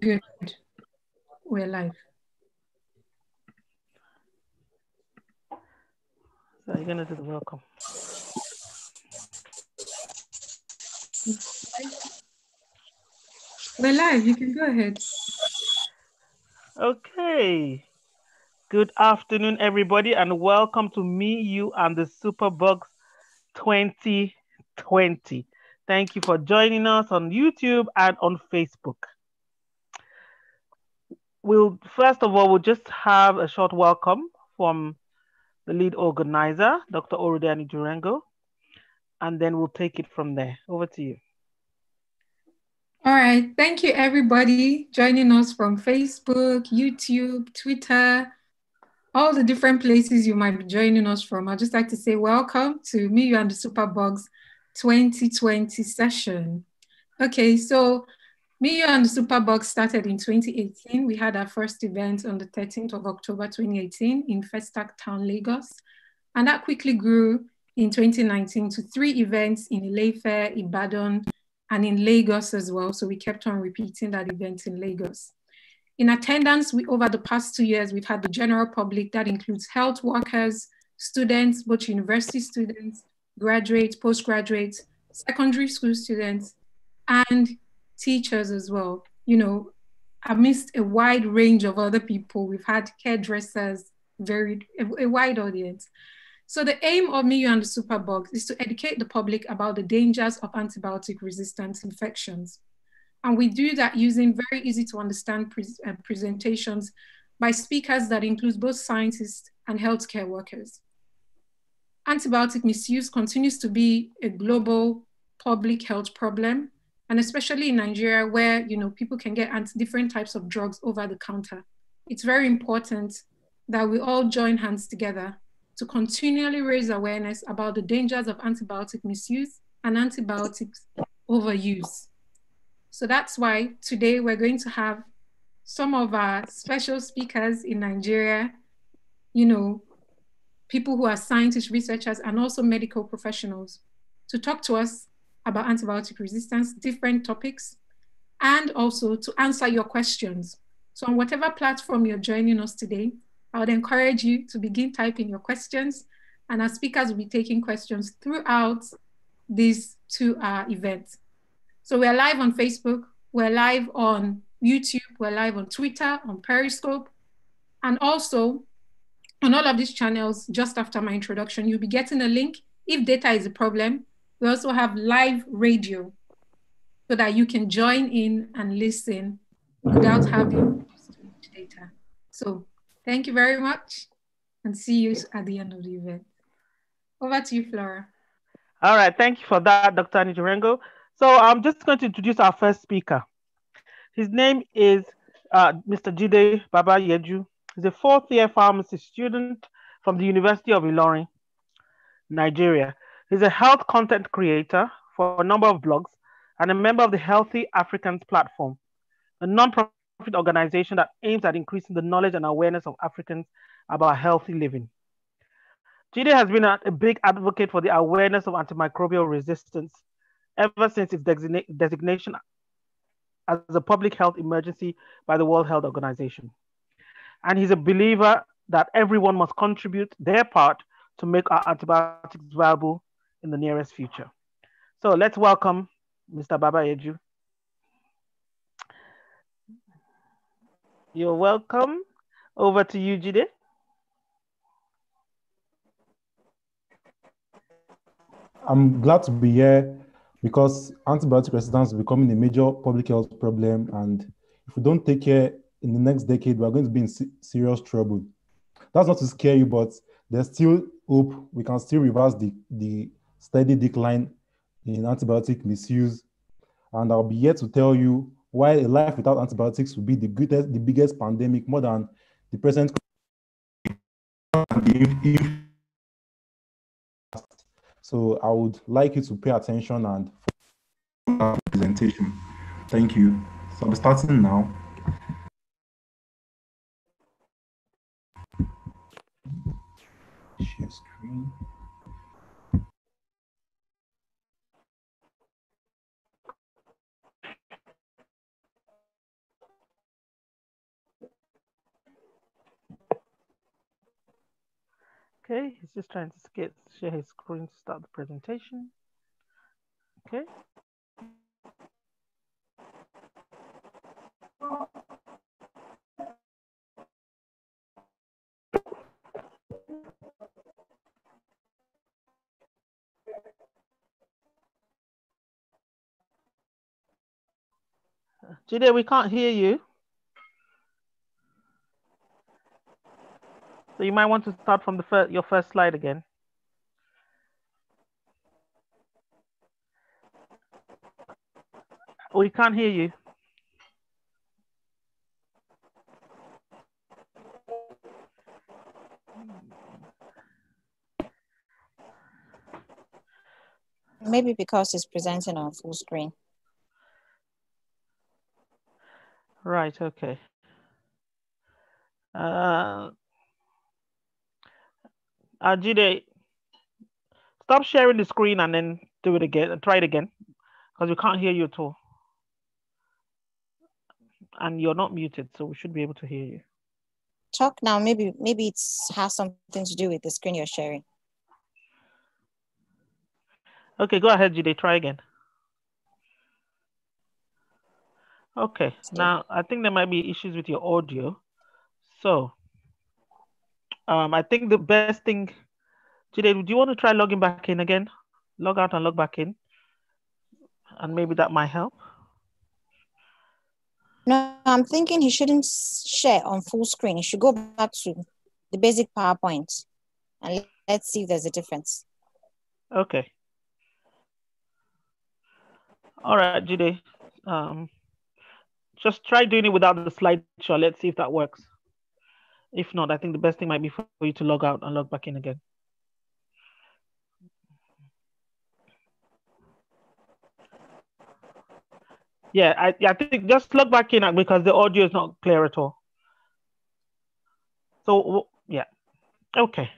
Good. We're live. So you're gonna do the welcome. We're live. You can go ahead. Okay. Good afternoon, everybody, and welcome to me, you, and the Superbugs 2020. Thank you for joining us on YouTube and on Facebook. We'll first of all, we'll just have a short welcome from the lead organizer, Dr. Orode Anie Durango, and then we'll take it from there. Over to you. All right. Thank you, everybody, joining us from Facebook, YouTube, Twitter, all the different places you might be joining us from. I'd just like to say welcome to me, you and the Superbugs 2020 session. Okay, so me, and the Superbugs started in 2018. We had our first event on the 13th of October 2018 in Festac Town, Lagos. And that quickly grew in 2019 to three events in Ileife, Ibadan, and in Lagos as well. So we kept on repeating that event in Lagos. In attendance, we, over the past two years, we've had the general public that includes health workers, students, both university students, graduates, postgraduates, secondary school students, and teachers as well. You know, amidst a wide range of other people, we've had hairdressers, very a, a wide audience. So the aim of Me and the Superbugs is to educate the public about the dangers of antibiotic resistant infections. And we do that using very easy to understand pre uh, presentations by speakers that include both scientists and healthcare workers. Antibiotic misuse continues to be a global public health problem, and especially in Nigeria where you know people can get different types of drugs over the counter. It's very important that we all join hands together to continually raise awareness about the dangers of antibiotic misuse and antibiotics overuse. So that's why today we're going to have some of our special speakers in Nigeria, you know, people who are scientists, researchers, and also medical professionals to talk to us about antibiotic resistance, different topics, and also to answer your questions. So on whatever platform you're joining us today, I would encourage you to begin typing your questions and our speakers will be taking questions throughout these two uh, events. So we're live on Facebook, we're live on YouTube, we're live on Twitter, on Periscope, and also on all of these channels, just after my introduction, you'll be getting a link. If data is a problem, we also have live radio so that you can join in and listen without having data. So Thank you very much and see you at the end of the event. Over to you, Flora. All right, thank you for that, Dr. Nijurengo. So I'm just going to introduce our first speaker. His name is uh, Mr. Jide Baba Yeju. He's a fourth year pharmacy student from the University of Ilorin, Nigeria. He's a health content creator for a number of blogs and a member of the Healthy Africans platform, a non-profit organization that aims at increasing the knowledge and awareness of Africans about healthy living. Jide has been a, big advocate for the awareness of antimicrobial resistance ever since its designa designation as a public health emergency by the World Health Organization. And he's a believer that everyone must contribute their part to make our antibiotics viable in the nearest future. So let's welcome Mr. Baba Yeju. You're welcome. Over to you, Jide. I'm glad to be here because antibiotic resistance is becoming a major public health problem. And if we don't take care in the next decade, we're going to be in serious trouble. That's not to scare you, but there's still hope. We can still reverse the, the steady decline in antibiotic misuse. And I'll be here to tell you why a life without antibiotics would be the greatest, the biggest pandemic more than the present. So I would like you to pay attention and presentation. Thank you. So I'm starting now. Share screen. Okay, he's just trying to get, share his screen to start the presentation. Okay. Jide, we can't hear you. So you might want to start from the first, your first slide again. We can't hear you. Maybe because it's presenting on full screen. Right, okay. Uh, Ajide, stop sharing the screen and then do it again. Try it again because we can't hear you at all. And you're not muted, so we should be able to hear you. Talk now. Maybe maybe it has something to do with the screen you're sharing. Okay, go ahead, Jide. Try again. Okay, now I think there might be issues with your audio. So um, I think the best thing, today, do you want to try logging back in again? Log out and log back in. And maybe that might help. No, I'm thinking he shouldn't share on full screen. He should go back to the basic PowerPoint and let's see if there's a difference. Okay. All right, Jide. Um, just try doing it without the slideshow. Let's see if that works. If not, I think the best thing might be for you to log out and log back in again. Yeah, I, I think just log back in because the audio is not clear at all. So, yeah, okay.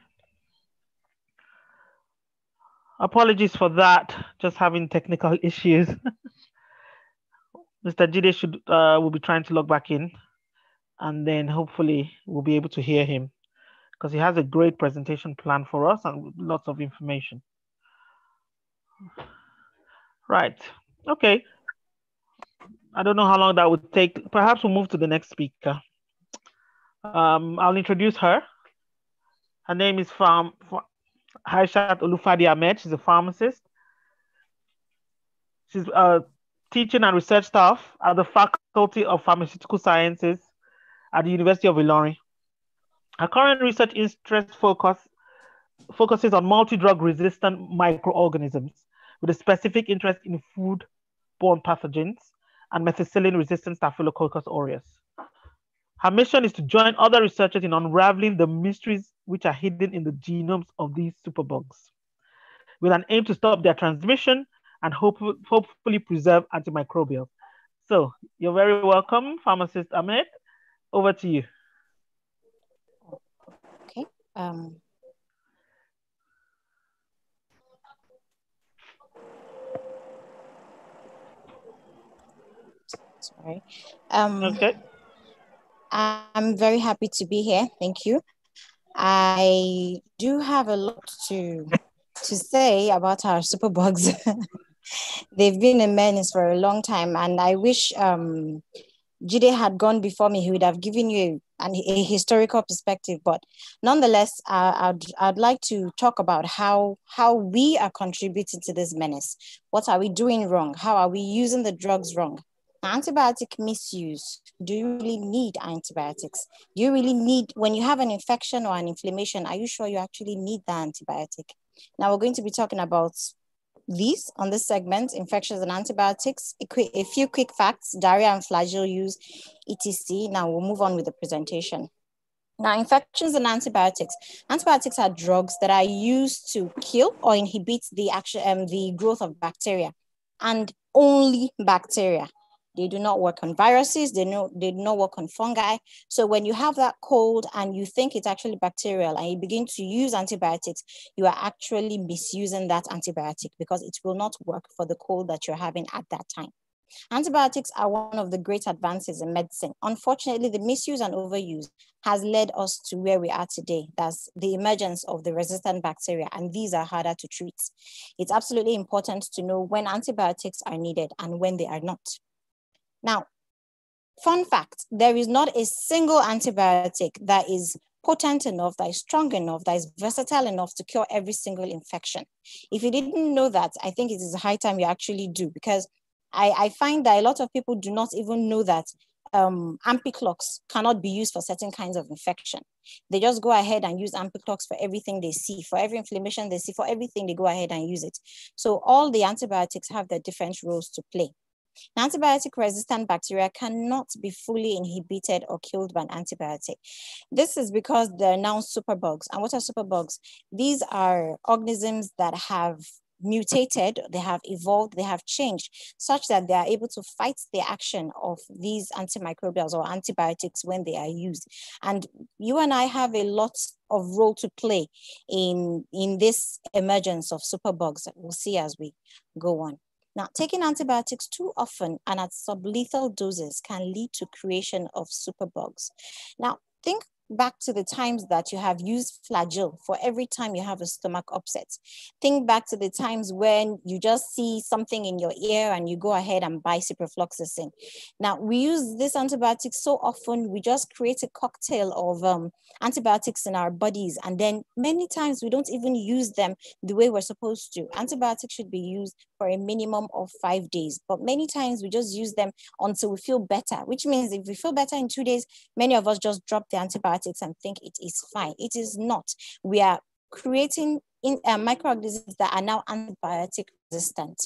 Apologies for that, just having technical issues. Mr. Jide should uh, will be trying to log back in and then hopefully we'll be able to hear him because he has a great presentation plan for us and lots of information. Right, okay. I don't know how long that would take. Perhaps we'll move to the next speaker. Um, I'll introduce her. Her name is Pharm Aishat Olufadi Ahmed. She's a pharmacist. She's a teaching and research staff at the Faculty of Pharmaceutical Sciences at the University of Ilorin. Her current research interest focus, focuses on multi-drug resistant microorganisms with a specific interest in food-borne pathogens and methicillin-resistant Staphylococcus aureus. Her mission is to join other researchers in unraveling the mysteries which are hidden in the genomes of these superbugs, with an aim to stop their transmission and hope, hopefully preserve antimicrobials. So you're very welcome, pharmacist Ahmed. Over to you. Okay. Um, sorry. Um, okay. I'm very happy to be here. Thank you. I do have a lot to to say about our superbugs. They've been a menace for a long time, and I wish um, Jide had gone before me, he would have given you an, a historical perspective. But nonetheless, uh, I'd, I'd like to talk about how, how we are contributing to this menace. What are we doing wrong? How are we using the drugs wrong? Antibiotic misuse. Do you really need antibiotics? Do you really need, when you have an infection or an inflammation, are you sure you actually need the antibiotic? Now we're going to be talking about these on this segment, infections and antibiotics, a, few quick facts, diarrhea and flagyl use, etc. Now we'll move on with the presentation. Now, infections and antibiotics. Antibiotics are drugs that are used to kill or inhibit the action, um, the growth of bacteria, and only bacteria. They do not work on viruses. They, know, they do not work on fungi. So when you have that cold and you think it's actually bacterial and you begin to use antibiotics, you are actually misusing that antibiotic because it will not work for the cold that you're having at that time. Antibiotics are one of the great advances in medicine. Unfortunately, the misuse and overuse has led us to where we are today. That's the emergence of the resistant bacteria, and these are harder to treat. It's absolutely important to know when antibiotics are needed and when they are not. Now, fun fact, there is not a single antibiotic that is potent enough, that is strong enough, that is versatile enough to cure every single infection. If you didn't know that, I think it is high time you actually do because I, I find that a lot of people do not even know that um, Ampiclox cannot be used for certain kinds of infection. They just go ahead and use Ampiclox for everything they see, for every inflammation they see, for everything they go ahead and use it. So all the antibiotics have their different roles to play. Antibiotic resistant bacteria cannot be fully inhibited or killed by an antibiotic. This is because they're now superbugs. And what are superbugs? These are organisms that have mutated, they have evolved, they have changed such that they are able to fight the action of these antimicrobials or antibiotics when they are used. And you and I have a lot of role to play in, in this emergence of superbugs that we'll see as we go on. Now, taking antibiotics too often and at sublethal doses can lead to creation of superbugs. Now, think back to the times that you have used flagyl for every time you have a stomach upset. Think back to the times when you just see something in your ear and you go ahead and buy ciprofloxacin. Now, we use this antibiotics so often, we just create a cocktail of um, antibiotics in our bodies. And then many times we don't even use them the way we're supposed to. Antibiotics should be used for a minimum of five days, but many times we just use them until we feel better, which means if we feel better in two days, many of us just drop the antibiotics and think it is fine. It is not. We are creating in, uh, microorganisms that are now antibiotic resistant.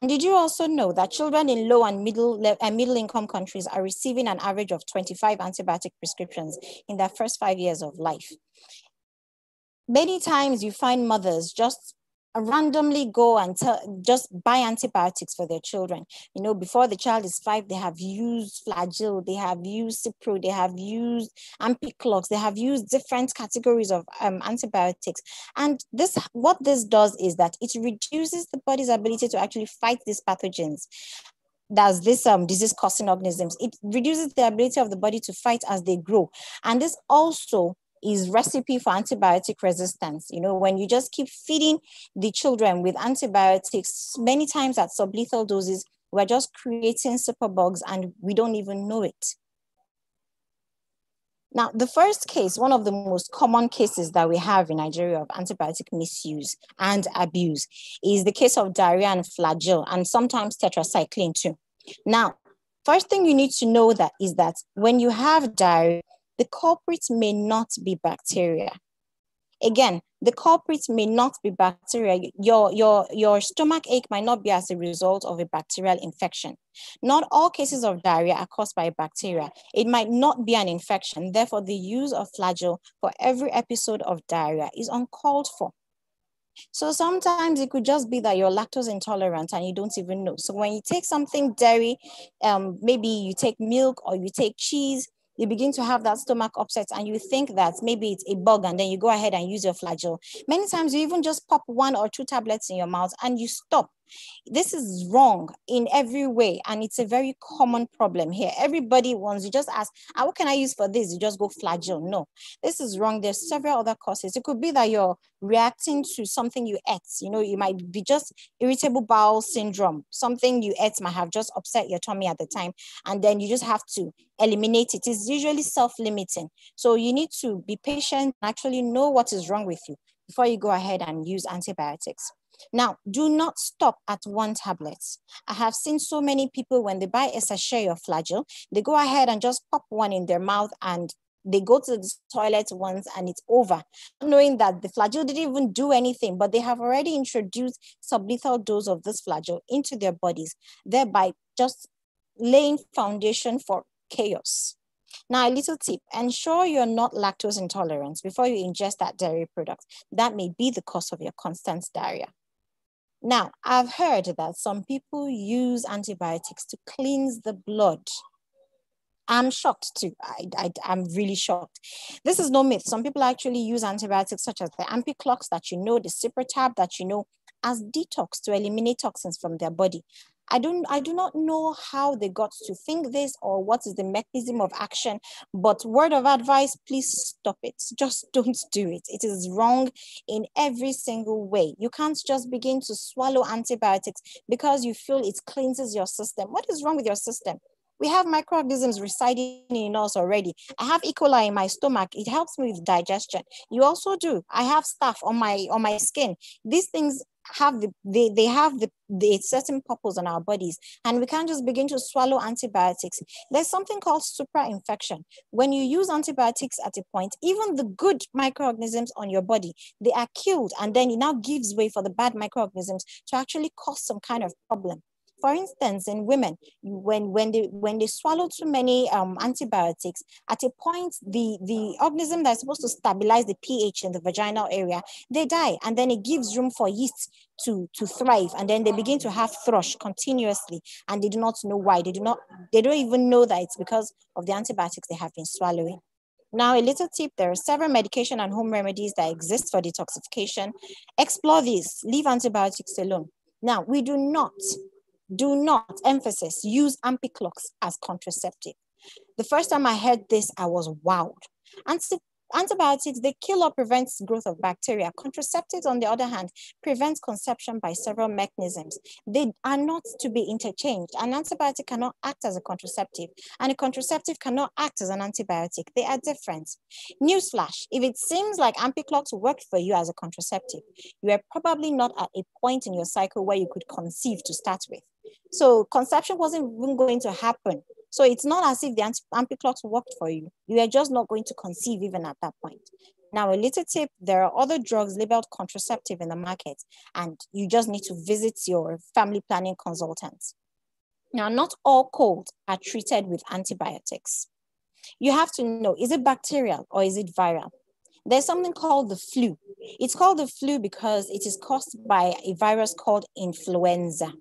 And did you also know that children in low and middle, and middle income countries are receiving an average of 25 antibiotic prescriptions in their first five years of life? Many times you find mothers just randomly go and tell, just buy antibiotics for their children. You know, before the child is five, they have used flagyl, they have used Cipro, they have used Ampiclox, they have used different categories of um, antibiotics. And this, what this does is that it reduces the body's ability to actually fight these pathogens does this um, disease causing organisms. It reduces the ability of the body to fight as they grow. And this also is recipe for antibiotic resistance. You know, when you just keep feeding the children with antibiotics, many times at sublethal doses, we're just creating superbugs and we don't even know it. Now, the first case, one of the most common cases that we have in Nigeria of antibiotic misuse and abuse is the case of diarrhea and flagyl and sometimes tetracycline too. Now, first thing you need to know that is that when you have diarrhea, the culprit may not be bacteria. Again, the culprit may not be bacteria. Your, your, your stomach ache might not be as a result of a bacterial infection. Not all cases of diarrhea are caused by bacteria. It might not be an infection. Therefore, the use of flagyl for every episode of diarrhea is uncalled for. So sometimes it could just be that you're lactose intolerant and you don't even know. So when you take something dairy, um, maybe you take milk or you take cheese, you begin to have that stomach upset and you think that maybe it's a bug and then you go ahead and use your flagyl. Many times you even just pop one or two tablets in your mouth and you stop. This is wrong in every way, and it's a very common problem here. Everybody wants you just ask, ah, what can I use for this? You just go flagyl. No, this is wrong. There's several other causes. It could be that you're reacting to something you ate. You know, you might be just irritable bowel syndrome. Something you ate might have just upset your tummy at the time, and then you just have to eliminate it. It's usually self-limiting. So you need to be patient and actually know what is wrong with you before you go ahead and use antibiotics. Now, do not stop at one tablet. I have seen so many people when they buy a sachet of flagyl, they go ahead and just pop one in their mouth and they go to the toilet once and it's over, knowing that the flagyl didn't even do anything, but they have already introduced sublethal dose of this flagyl into their bodies, thereby just laying foundation for chaos. Now, a little tip, ensure you're not lactose intolerant before you ingest that dairy product. That may be the cause of your constant diarrhea. Now, I've heard that some people use antibiotics to cleanse the blood. I'm shocked too. I, I, am really shocked. This is no myth. Some people actually use antibiotics such as the Ampiclox that you know, the Ciprotab that you know, as detox to eliminate toxins from their body. I don't I do not know how they got to think this or what is the mechanism of action, but word of advice, please stop it. Just don't do it. It is wrong in every single way. You can't just begin to swallow antibiotics because you feel it cleanses your system. What is wrong with your system? We have microorganisms residing in us already. I have E. coli in my stomach. It helps me with digestion. You also do. I have stuff on my on my skin. These things have the they, they have the, the certain purpose on our bodies. And we can't just begin to swallow antibiotics. There's something called superinfection. When you use antibiotics at a point even the good microorganisms on your body they are killed. And then it now gives way for the bad microorganisms to actually cause some kind of problem for instance, in women, when, when, they, when they swallow too many um, antibiotics, at a point, the, the organism that's supposed to stabilize the pH in the vaginal area, they die. And then it gives room for yeast to, to thrive. And then they begin to have thrush continuously. And they do not know why. They do not, they don't even know that it's because of the antibiotics they have been swallowing. Now, a little tip, there are several medication and home remedies that exist for detoxification. Explore these, leave antibiotics alone. Now, we do not do not, emphasis, use Ampiclox as contraceptive. The first time I heard this, I was wowed. Anti antibiotics, they kill or prevent growth of bacteria. Contraceptives, on the other hand, prevent conception by several mechanisms. They are not to be interchanged. An antibiotic cannot act as a contraceptive, and a contraceptive cannot act as an antibiotic. They are different. Newsflash, if it seems like Ampiclox worked for you as a contraceptive, you are probably not at a point in your cycle where you could conceive to start with. So conception wasn't even going to happen. So it's not as if the Ampiclox worked for you. You are just not going to conceive even at that point. Now, a little tip, there are other drugs labeled contraceptive in the market, and you just need to visit your family planning consultant. Now, not all colds are treated with antibiotics. You have to know, is it bacterial or is it viral? There's something called the flu. It's called the flu because it is caused by a virus called influenza.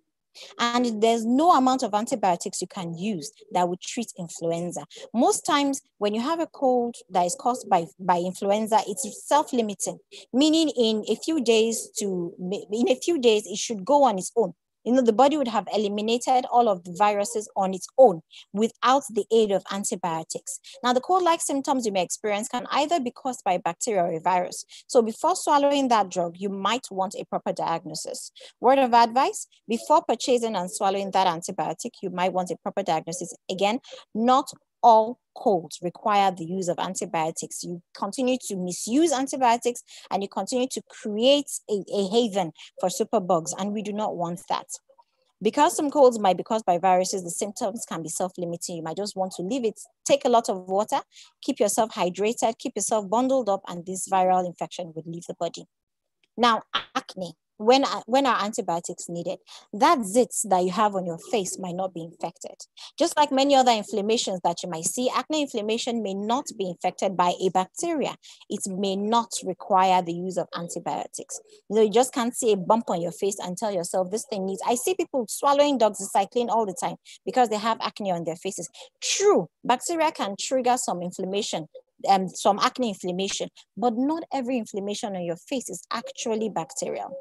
And there's no amount of antibiotics you can use that would treat influenza. Most times when you have a cold that is caused by, by influenza, it's self-limiting, meaning in a few days to, in a few days, it should go on its own you know, the body would have eliminated all of the viruses on its own without the aid of antibiotics. Now, the cold-like symptoms you may experience can either be caused by bacteria or a virus. So before swallowing that drug, you might want a proper diagnosis. Word of advice, before purchasing and swallowing that antibiotic, you might want a proper diagnosis. Again, not all colds require the use of antibiotics. You continue to misuse antibiotics and you continue to create a, a haven for superbugs, and we do not want that. Because some colds might be caused by viruses, the symptoms can be self-limiting. You might just want to leave it, take a lot of water, keep yourself hydrated, keep yourself bundled up, and this viral infection would leave the body. Now, acne when, when are antibiotics needed? That zits that you have on your face might not be infected. Just like many other inflammations that you might see, acne inflammation may not be infected by a bacteria. It may not require the use of antibiotics. You know, you just can't see a bump on your face and tell yourself this thing needs. I see people swallowing doxycycline all the time because they have acne on their faces. True, bacteria can trigger some inflammation, um, some acne inflammation, but not every inflammation on your face is actually bacterial.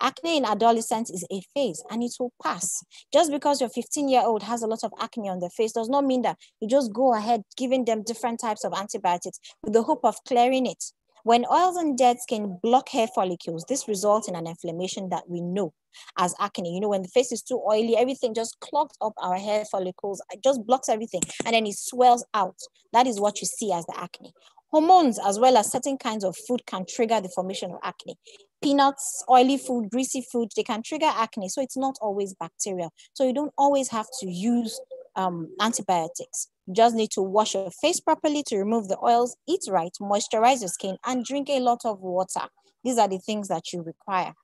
Acne in adolescents is a phase and it will pass. Just because your 15 year old has a lot of acne on their face does not mean that you just go ahead giving them different types of antibiotics with the hope of clearing it. When oils and dead skin block hair follicles, this results in an inflammation that we know as acne. You know, when the face is too oily, everything just clogs up our hair follicles, it just blocks everything, and then it swells out. That is what you see as the acne. Hormones, as well as certain kinds of food, can trigger the formation of acne peanuts, oily food, greasy food, they can trigger acne. So it's not always bacterial. So you don't always have to use um, antibiotics. You just need to wash your face properly to remove the oils, eat right, moisturize your skin, and drink a lot of water. These are the things that you require.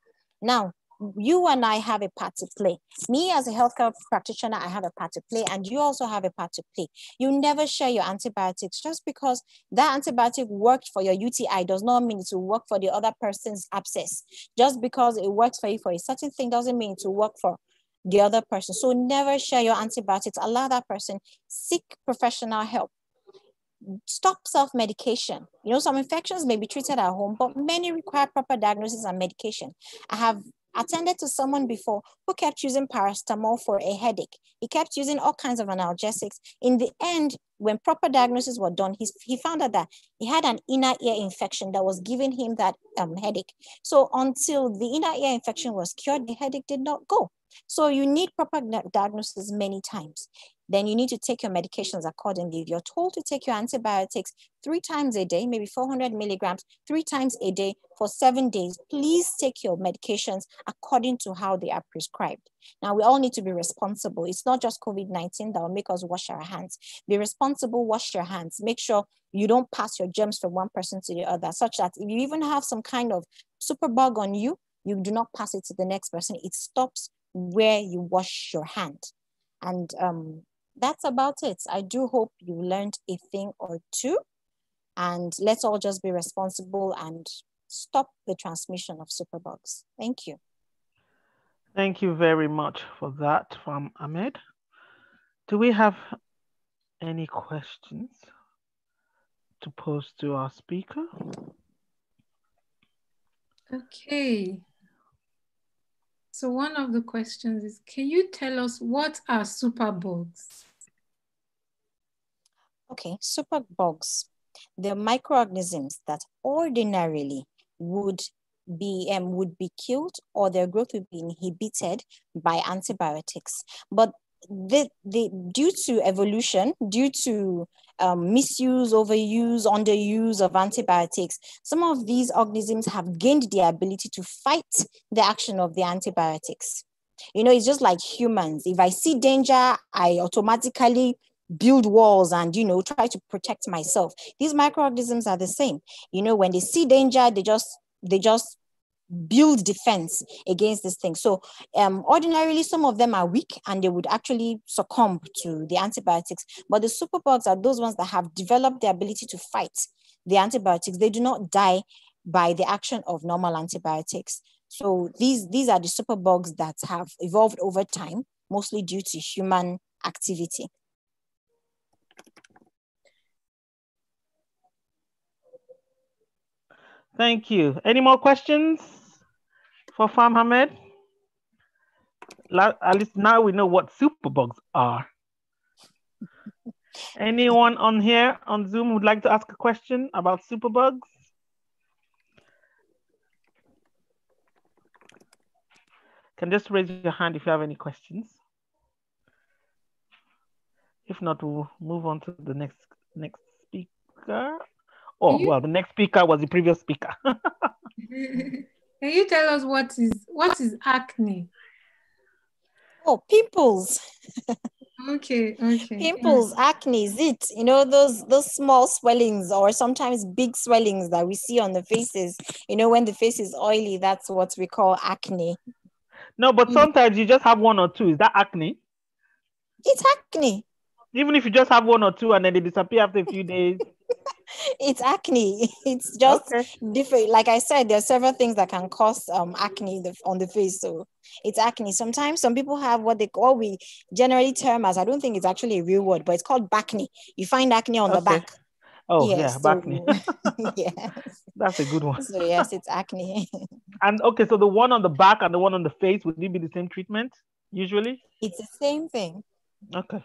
Now, you and I have a part to play. Me as a healthcare practitioner, I have a part to play, and you also have a part to play. You never share your antibiotics just because that antibiotic worked for your UTI does not mean it will work for the other person's abscess. Just because it works for you for a certain thing doesn't mean it will work for the other person. So never share your antibiotics. Allow that person seek professional help stop self-medication. You know, some infections may be treated at home, but many require proper diagnosis and medication. I have attended to someone before who kept using paracetamol for a headache. He kept using all kinds of analgesics. In the end, when proper diagnosis were done, he, he found out that he had an inner ear infection that was giving him that um, headache. So until the inner ear infection was cured, the headache did not go. So you need proper diagnosis many times then you need to take your medications accordingly. If you're told to take your antibiotics three times a day, maybe 400 milligrams, three times a day for seven days, please take your medications according to how they are prescribed. Now, we all need to be responsible. It's not just COVID 19 that will make us wash our hands. Be responsible, wash your hands. Make sure you don't pass your germs from one person to the other, such that if you even have some kind of superbug on you, you do not pass it to the next person. It stops where you wash your hand. And um, that's about it. I do hope you learned a thing or two. And let's all just be responsible and stop the transmission of superbugs. Thank you. Thank you very much for that from Ahmed. Do we have any questions to pose to our speaker? Okay. So one of the questions is, can you tell us what are superbugs? Okay, superbugs. They're microorganisms that ordinarily would be um, would be killed or their growth would be inhibited by antibiotics. But the, the, due to evolution, due to um, misuse, overuse, underuse of antibiotics, some of these organisms have gained the ability to fight the action of the antibiotics. You know, it's just like humans. If I see danger, I automatically build walls and you know try to protect myself. These microorganisms are the same. You know when they see danger they just they just build defense against this thing. So um ordinarily some of them are weak and they would actually succumb to the antibiotics. But the superbugs are those ones that have developed the ability to fight the antibiotics. They do not die by the action of normal antibiotics. So these these are the superbugs that have evolved over time mostly due to human activity Thank you. Any more questions for Pharm Ahmed? At least now we know what superbugs are. Anyone on here on Zoom would like to ask a question about superbugs? Can just raise your hand if you have any questions. If not, we'll move on to the next next speaker. Oh, you, well, the next speaker was the previous speaker. can you tell us what is what is acne? Oh, pimples. okay, okay. Pimples, yeah. acne is it? You know, those those small swellings or sometimes big swellings that we see on the faces. You know, when the face is oily, that's what we call acne. No, but mm. sometimes you just have one or two. Is that acne? It's acne. Even if you just have one or two and then they disappear after a few days. It's acne. It's just okay. different. Like I said, there are several things that can cause um, acne on the face. So it's acne. Sometimes some people have what they call we generally term as I don't think it's actually a real word, but it's called bacne. You find acne on okay. the back. Oh yes, yeah, so, acne. yes. That's a good one. So yes, it's acne. and okay, so the one on the back and the one on the face, would it be the same treatment usually? It's the same thing. Okay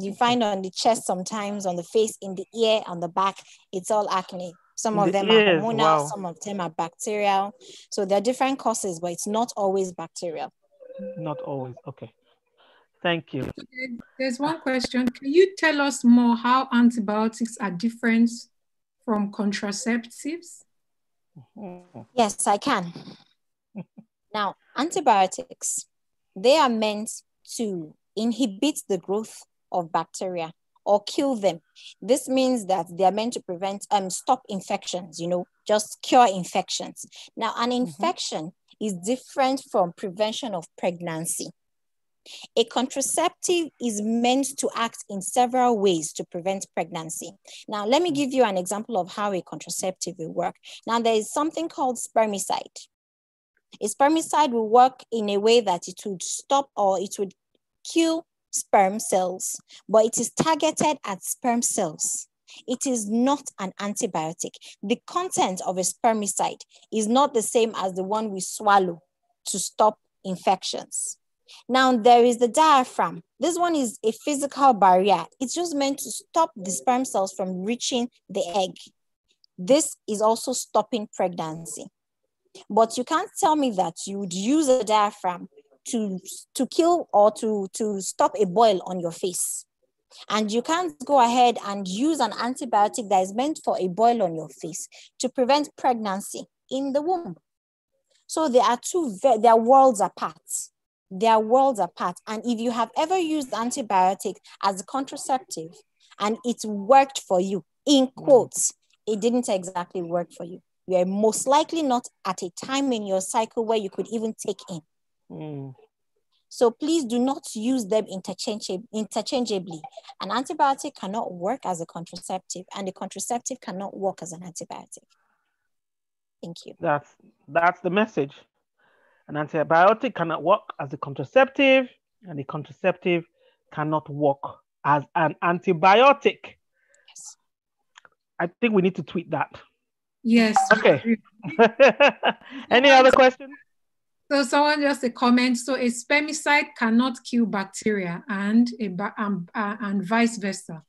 you find on the chest sometimes, on the face, in the ear, on the back, it's all acne. Some of the them ears, are hormonal, wow. some of them are bacterial. So there are different causes, but it's not always bacterial. Not always. Okay. Thank you. There's one question. Can you tell us more how antibiotics are different from contraceptives? Mm-hmm. Yes, I can. now, antibiotics, they are meant to inhibit the growth of bacteria or kill them. This means that they are meant to prevent um stop infections, you know, just cure infections. Now, an mm-hmm. infection is different from prevention of pregnancy. A contraceptive is meant to act in several ways to prevent pregnancy. Now, let me mm. give you an example of how a contraceptive will work. Now, there is something called spermicide. A spermicide will work in a way that it would stop or it would kill sperm cells, but it is targeted at sperm cells. It is not an antibiotic. The content of a spermicide is not the same as the one we swallow. to stop infections. Now, there is the diaphragm. This one is a physical barrier. It's just meant to stop the sperm cells from reaching the egg. This is also stopping pregnancy. But you can't tell me that you would use a diaphragm to, to kill or to, to stop a boil on your face. And you can't go ahead and use an antibiotic that is meant for a boil on your face to prevent pregnancy in the womb. So there are two, they are worlds apart. They are worlds apart. And if you have ever used antibiotic as a contraceptive and it worked for you, in mm. quotes, it didn't exactly work for you. You are most likely not at a time in your cycle where you could even take in. Mm. So please do not use them interchangeably. An antibiotic cannot work as a contraceptive, and a contraceptive cannot work as an antibiotic. Thank you. That's that's the message. An antibiotic cannot work as a contraceptive, and a contraceptive cannot work as an antibiotic. Yes. I think we need to tweet that. Yes. Okay. Any other questions? So someone just a comment. So a spermicide cannot kill bacteria and a um, uh, and vice versa.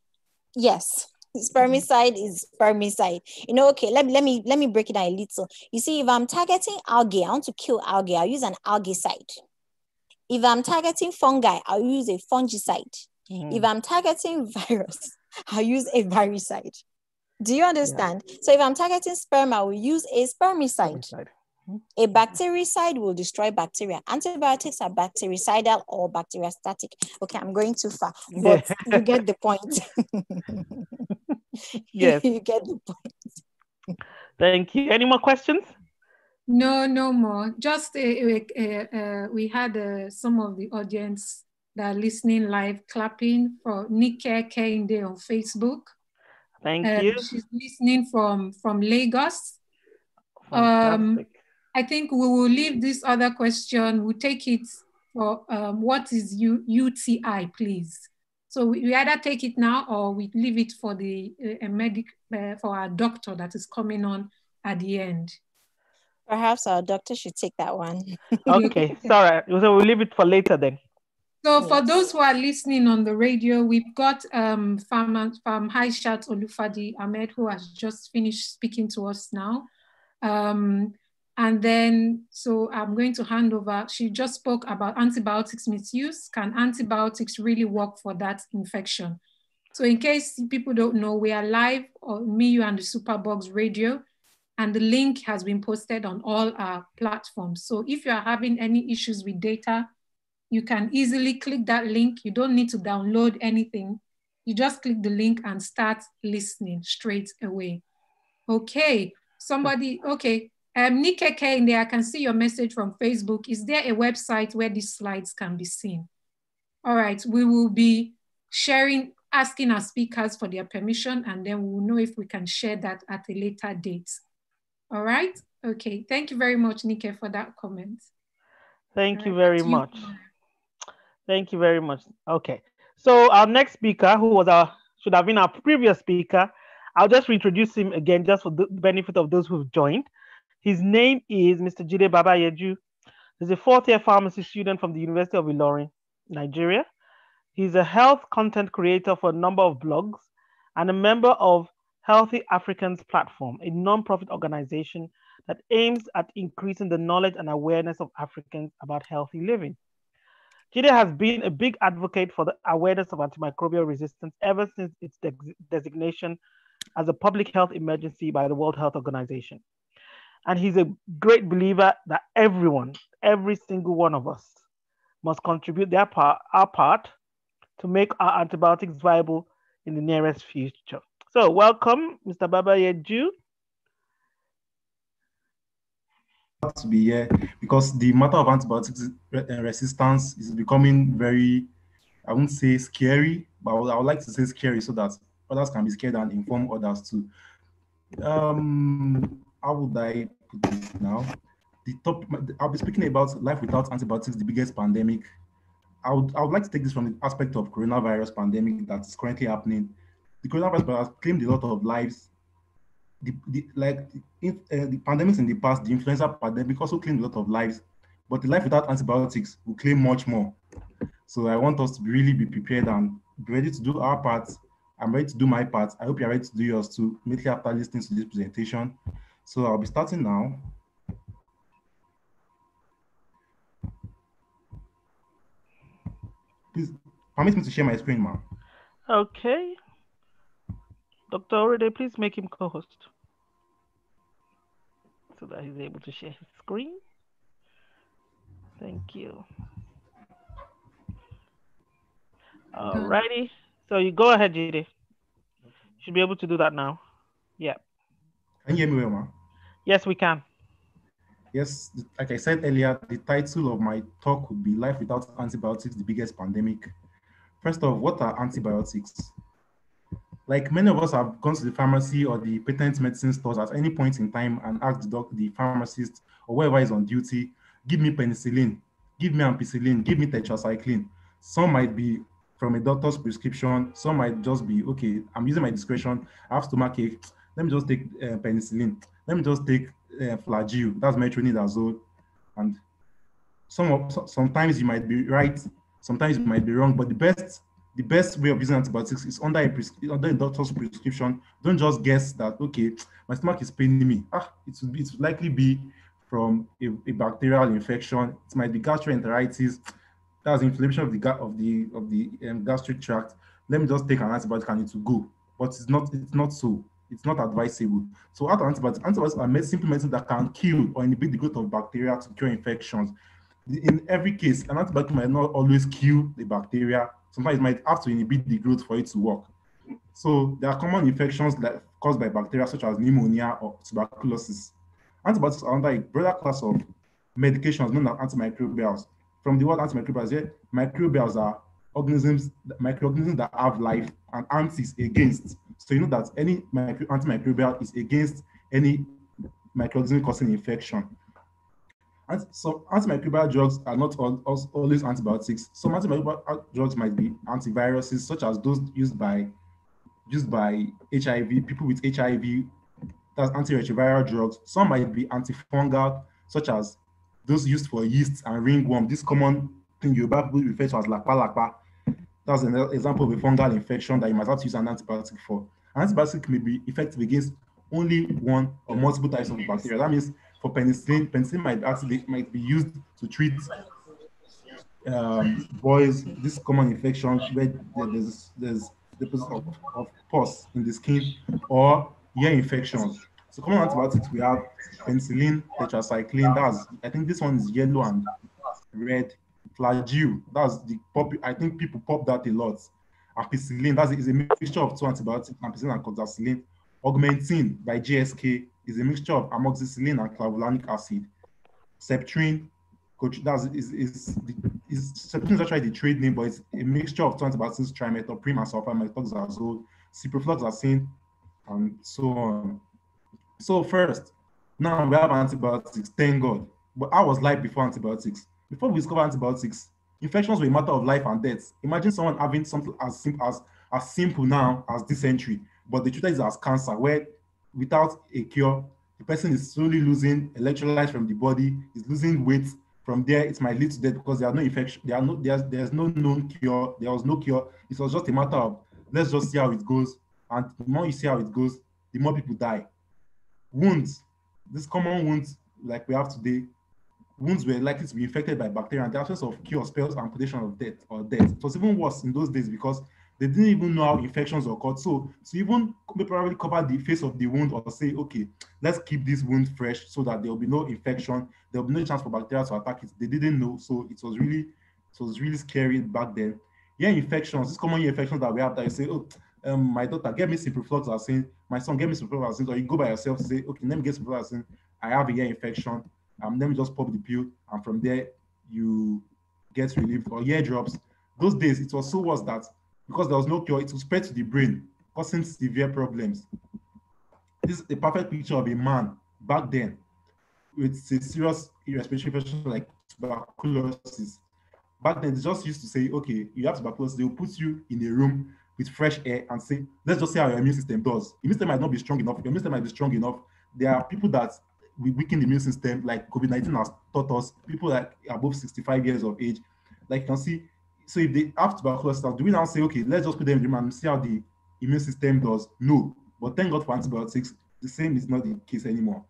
Yes. Spermicide is spermicide. You know, okay, let, me let me let me break it down a little. You see, if I'm targeting algae, I want to kill algae, I'll use an algaecide. If I'm targeting fungi, I'll use a fungicide. Mm-hmm. If I'm targeting virus, I'll use a viricide. Do you understand? Yeah. So if I'm targeting sperm, I will use a spermicide. spermicide. A bactericide will destroy bacteria. Antibiotics are bactericidal or bacteriostatic. Okay, I'm going too far, but you get the point. yes. you get the point. Thank you. Any more questions? No, no more. Just uh, uh, uh, we had uh, some of the audience that are listening live clapping for Nike Kende on Facebook. Thank uh, you. She's listening from from Lagos. Um, I think we will leave this other question. We'll take it for um, what is U UTI, please. So we either take it now or we leave it for the uh, medic uh, for our doctor that is coming on at the end. Perhaps our doctor should take that one. okay, sorry. So we'll leave it for later then. So yes. for those who are listening on the radio, we've got um, Pharm, Pharm Aishat Olufadi Ahmed, who has just finished speaking to us now. Um, and then, so I'm going to hand over. She just spoke about antibiotics misuse. Can antibiotics really work for that infection? So in case people don't know, we are live on Me, You and the Superbugs radio, and the link has been posted on all our platforms. So if you are having any issues with data, you can easily click that link. You don't need to download anything. You just click the link and start listening straight away. Okay, somebody, okay, um, Nikeke in there, I can see your message from Facebook. Is there a website where these slides can be seen? All right, we will be sharing, asking our speakers for their permission, and then we'll know if we can share that at a later date. All right, okay. Thank you very much, Nike, for that comment. Thank right, you very much. Thank you very much. Okay, so our next speaker, who was our, should have been our previous speaker, I'll just reintroduce him again, just for the benefit of those who've joined. His name is Mr. Jide Baba Yeju. He's a fourth year pharmacy student from the University of Ilorin, Nigeria. He's a health content creator for a number of blogs and a member of Healthy Africans Platform, a non-profit organization that aims at increasing the knowledge and awareness of Africans about healthy living. Jide has been a big advocate for the awareness of antimicrobial resistance ever since its de designation as a public health emergency by the World Health Organization. And he's a great believer that everyone, every single one of us, must contribute their part, our part to make our antibiotics viable in the nearest future. So, welcome, Mr. Baba Yeju. To be here because the matter of antibiotics resistance is becoming very, I won't say scary, but I would, I would like to say scary so that others can be scared and inform others too. Um, how would I put this now? The top, I'll be speaking about life without antibiotics, the biggest pandemic. I would, I would like to take this from the aspect of coronavirus pandemic that's currently happening. The coronavirus has claimed a lot of lives. The, the like if, uh, the pandemics in the past, the influenza pandemic also claimed a lot of lives, but the life without antibiotics will claim much more. So I want us to really be prepared and be ready to do our part. I'm ready to do my part. I hope you're ready to do yours too, immediately after listening to this presentation. So I'll be starting now. Please permit me to share my screen, ma'am. Okay. Dr. Orode, please make him co-host so that he's able to share his screen. Thank you. Alrighty. So you go ahead, Jide. You should be able to do that now. Yeah. Can you hear me well, ma'am? Yes, we can. Yes, like I said earlier, the title of my talk would be Life Without Antibiotics, the Biggest Pandemic. First off, what are antibiotics? Like many of us have gone to the pharmacy or the patent medicine stores at any point in time and asked the doctor, the pharmacist, or whoever is on duty, give me penicillin, give me ampicillin, give me tetracycline. Some might be from a doctor's prescription. Some might just be, okay, I'm using my discretion. I have stomachache. Let me just take uh, penicillin. Let me just take uh, flagyl. That's metronidazole. And some of, sometimes you might be right. Sometimes you might be wrong. But the best the best way of using antibiotics is under a, under a doctor's prescription. Don't just guess that, okay, my stomach is paining me. Ah, it would, be, it would likely be from a, a, bacterial infection. It might be gastroenteritis. That's inflammation of the of the of the um, gastric tract. Let me just take an antibiotic and it will go. But it's not it's not so. It's not advisable. So other antibiotics, antibiotics are simple medicines that can kill or inhibit the growth of bacteria to cure infections. In every case, an antibiotic might not always kill the bacteria. Sometimes it might have to inhibit the growth for it to work. So there are common infections that caused by bacteria such as pneumonia or tuberculosis. Antibiotics are under a broader class of medications known as antimicrobials. From the word antimicrobials, here, microbials are organisms, microorganisms that have life, and antis against. So you know that any micro, antimicrobial is against any microorganism causing infection. And so antimicrobial drugs are not all, always antibiotics. Some antimicrobial drugs might be antiviruses, such as those used by used by HIV, people with HIV, that's antiretroviral drugs. Some might be antifungal, such as those used for yeast and ringworm. This common thing you people refer to as lapa lapa. That's an example of a fungal infection that you might have to use an antibiotic for. An antibiotic may be effective against only one or multiple types of bacteria. That means for penicillin, penicillin might actually might be used to treat um, this common infection where there's there's deposit of, of pus in the skin or ear infections. So common antibiotics we have penicillin, tetracycline. That's I think this one is yellow and red. Flagyl. That's the pop. I think people pop that a lot. Ampiclox. That's is a mixture of two antibiotics, ampicillin and cloxacillin. Augmentin by GSK is a mixture of amoxicillin and clavulanic acid. Septrin, that's is is, is Septrin is actually the trade name, but it's a mixture of two antibiotics, trimethoprim and sulfamethoxazole, ciprofloxacin, and so on. So first, now we have antibiotics, thank God. But I was like before antibiotics. Before we discovered antibiotics, infections were a matter of life and death. Imagine someone having something as simple as, as simple now as dysentery, but the truth is as cancer, where without a cure, the person is slowly losing electrolytes from the body, is losing weight. From there, it might lead to death because there are no infection, there are no there's there's no known cure, there was no cure. It was just a matter of let's just see how it goes. And the more you see how it goes, the more people die. Wounds, these common wounds like we have today, wounds were likely to be infected by bacteria and the absence of cure spells and amputation of death or death. It was even worse in those days because they didn't even know how infections occurred. So to even probably cover the face of the wound or say, okay, let's keep this wound fresh so that there will be no infection, there will be no chance for bacteria to attack it. They didn't know, so it was really, it was really scary back then. Yeah, infections, this common infections that we have that you say, oh, um, my daughter, get me ciprofloxacin, my son, get me ciprofloxacin, or you go by yourself say, okay, let me get ciprofloxacin, I have a ear infection, um, let me just pop the pill, and from there you get relieved. Or ear drops. Those days it was so worse that because there was no cure, it would spread to the brain, causing severe problems. This is a perfect picture of a man back then with a serious respiratory infection like tuberculosis. Back then, they just used to say, okay, you have tuberculosis, they will put you in a room with fresh air and say, let's just see how your immune system does. Your Immune system might not be strong enough. Your immune system might be strong enough. There are people that we weaken the immune system, like COVID 19 has taught us, people like above 65 years of age, like you can see. So if they have tuberculosis, do we now say, okay, let's just put them in the room and see how the immune system does? No. But thank God for antibiotics, the same is not the case anymore.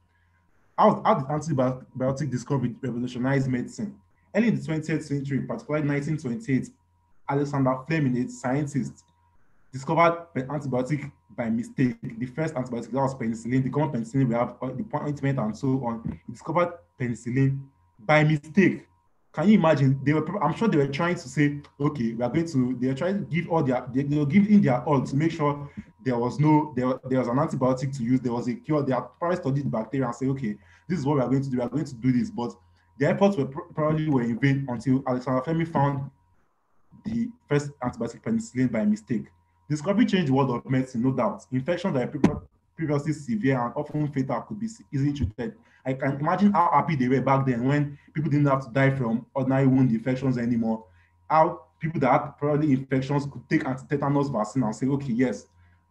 How, how did antibiotic discovery revolutionize medicine? Early in the 20th century, particularly 1928, Alexander Fleming, a scientist, discovered an antibiotic by mistake. The first antibiotic that was penicillin, the common penicillin we have, uh, the ointment and so on. He discovered penicillin by mistake. Can you imagine? They were, I'm sure they were trying to say, okay, we are going to. They are trying to give all their, they, they were giving their all to make sure there was no, there, there was an antibiotic to use. There was a cure. They had probably studied the bacteria and say, okay, this is what we are going to do. We are going to do this, but the efforts were probably were in vain until Alexander Fleming found the first antibiotic penicillin by mistake. Discovery changed the world of medicine, no doubt. Infections that were previously severe and often fatal could be easily treated. I can imagine how happy they were back then when people didn't have to die from ordinary wound infections anymore. How people that had probably infections could take anti-tetanus vaccine and say, okay, yes,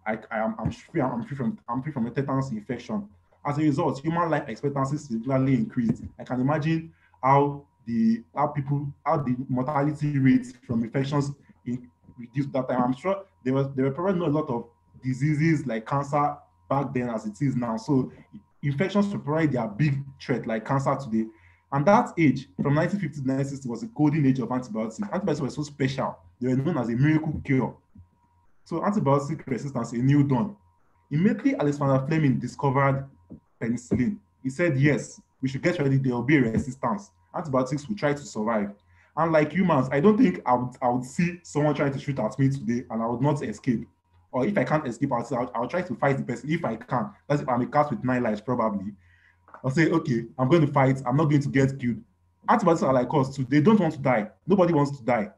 I, I am I'm free, I'm free from I'm free from a tetanus infection. As a result, human life expectancy significantly increased. I can imagine how the how people how the mortality rates from infections in, reduced that time. I'm sure there was there were probably hmm. not a lot of diseases like cancer back then as it is now. So infections were probably their big threat like cancer today. And that age, from 1950 to 1960, was a golden age of antibiotics. Antibiotics were so special; they were known as a miracle cure. So antibiotic resistance, a new dawn. Immediately, Alexander Fleming discovered penicillin. He said, yes, we should get ready. There will be resistance. Antibiotics will try to survive. And like humans, I don't think I would, I would see someone trying to shoot at me today and I would not escape. Or if I can't escape, I'll, I'll, I'll try to fight the person if I can. That's if I'm a cat with nine lives, probably. I'll say, okay, I'm going to fight. I'm not going to get killed. Antibiotics are like us too. They don't want to die. Nobody wants to die.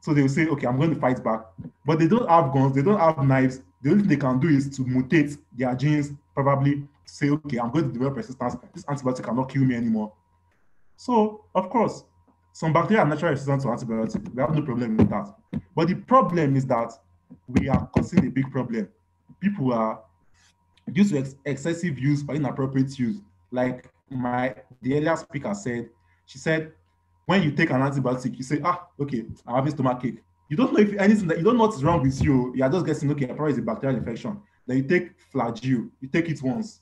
So they will say, okay, I'm going to fight back. But they don't have guns. They don't have knives. The only thing they can do is to mutate their genes, probably say, okay, I'm going to develop resistance. This antibiotic cannot kill me anymore. So, of course, some bacteria are naturally resistant to antibiotics. We have no problem with that. But the problem is that we are causing a big problem. People are, due to ex excessive use or inappropriate use, like my the earlier speaker said, she said, when you take an antibiotic, you say, ah, okay, I'm having stomach ache. You don't know if anything that you don't know what's wrong with you. You are just guessing, okay, probably it's a bacterial infection. Then you take flagyl, you take it once,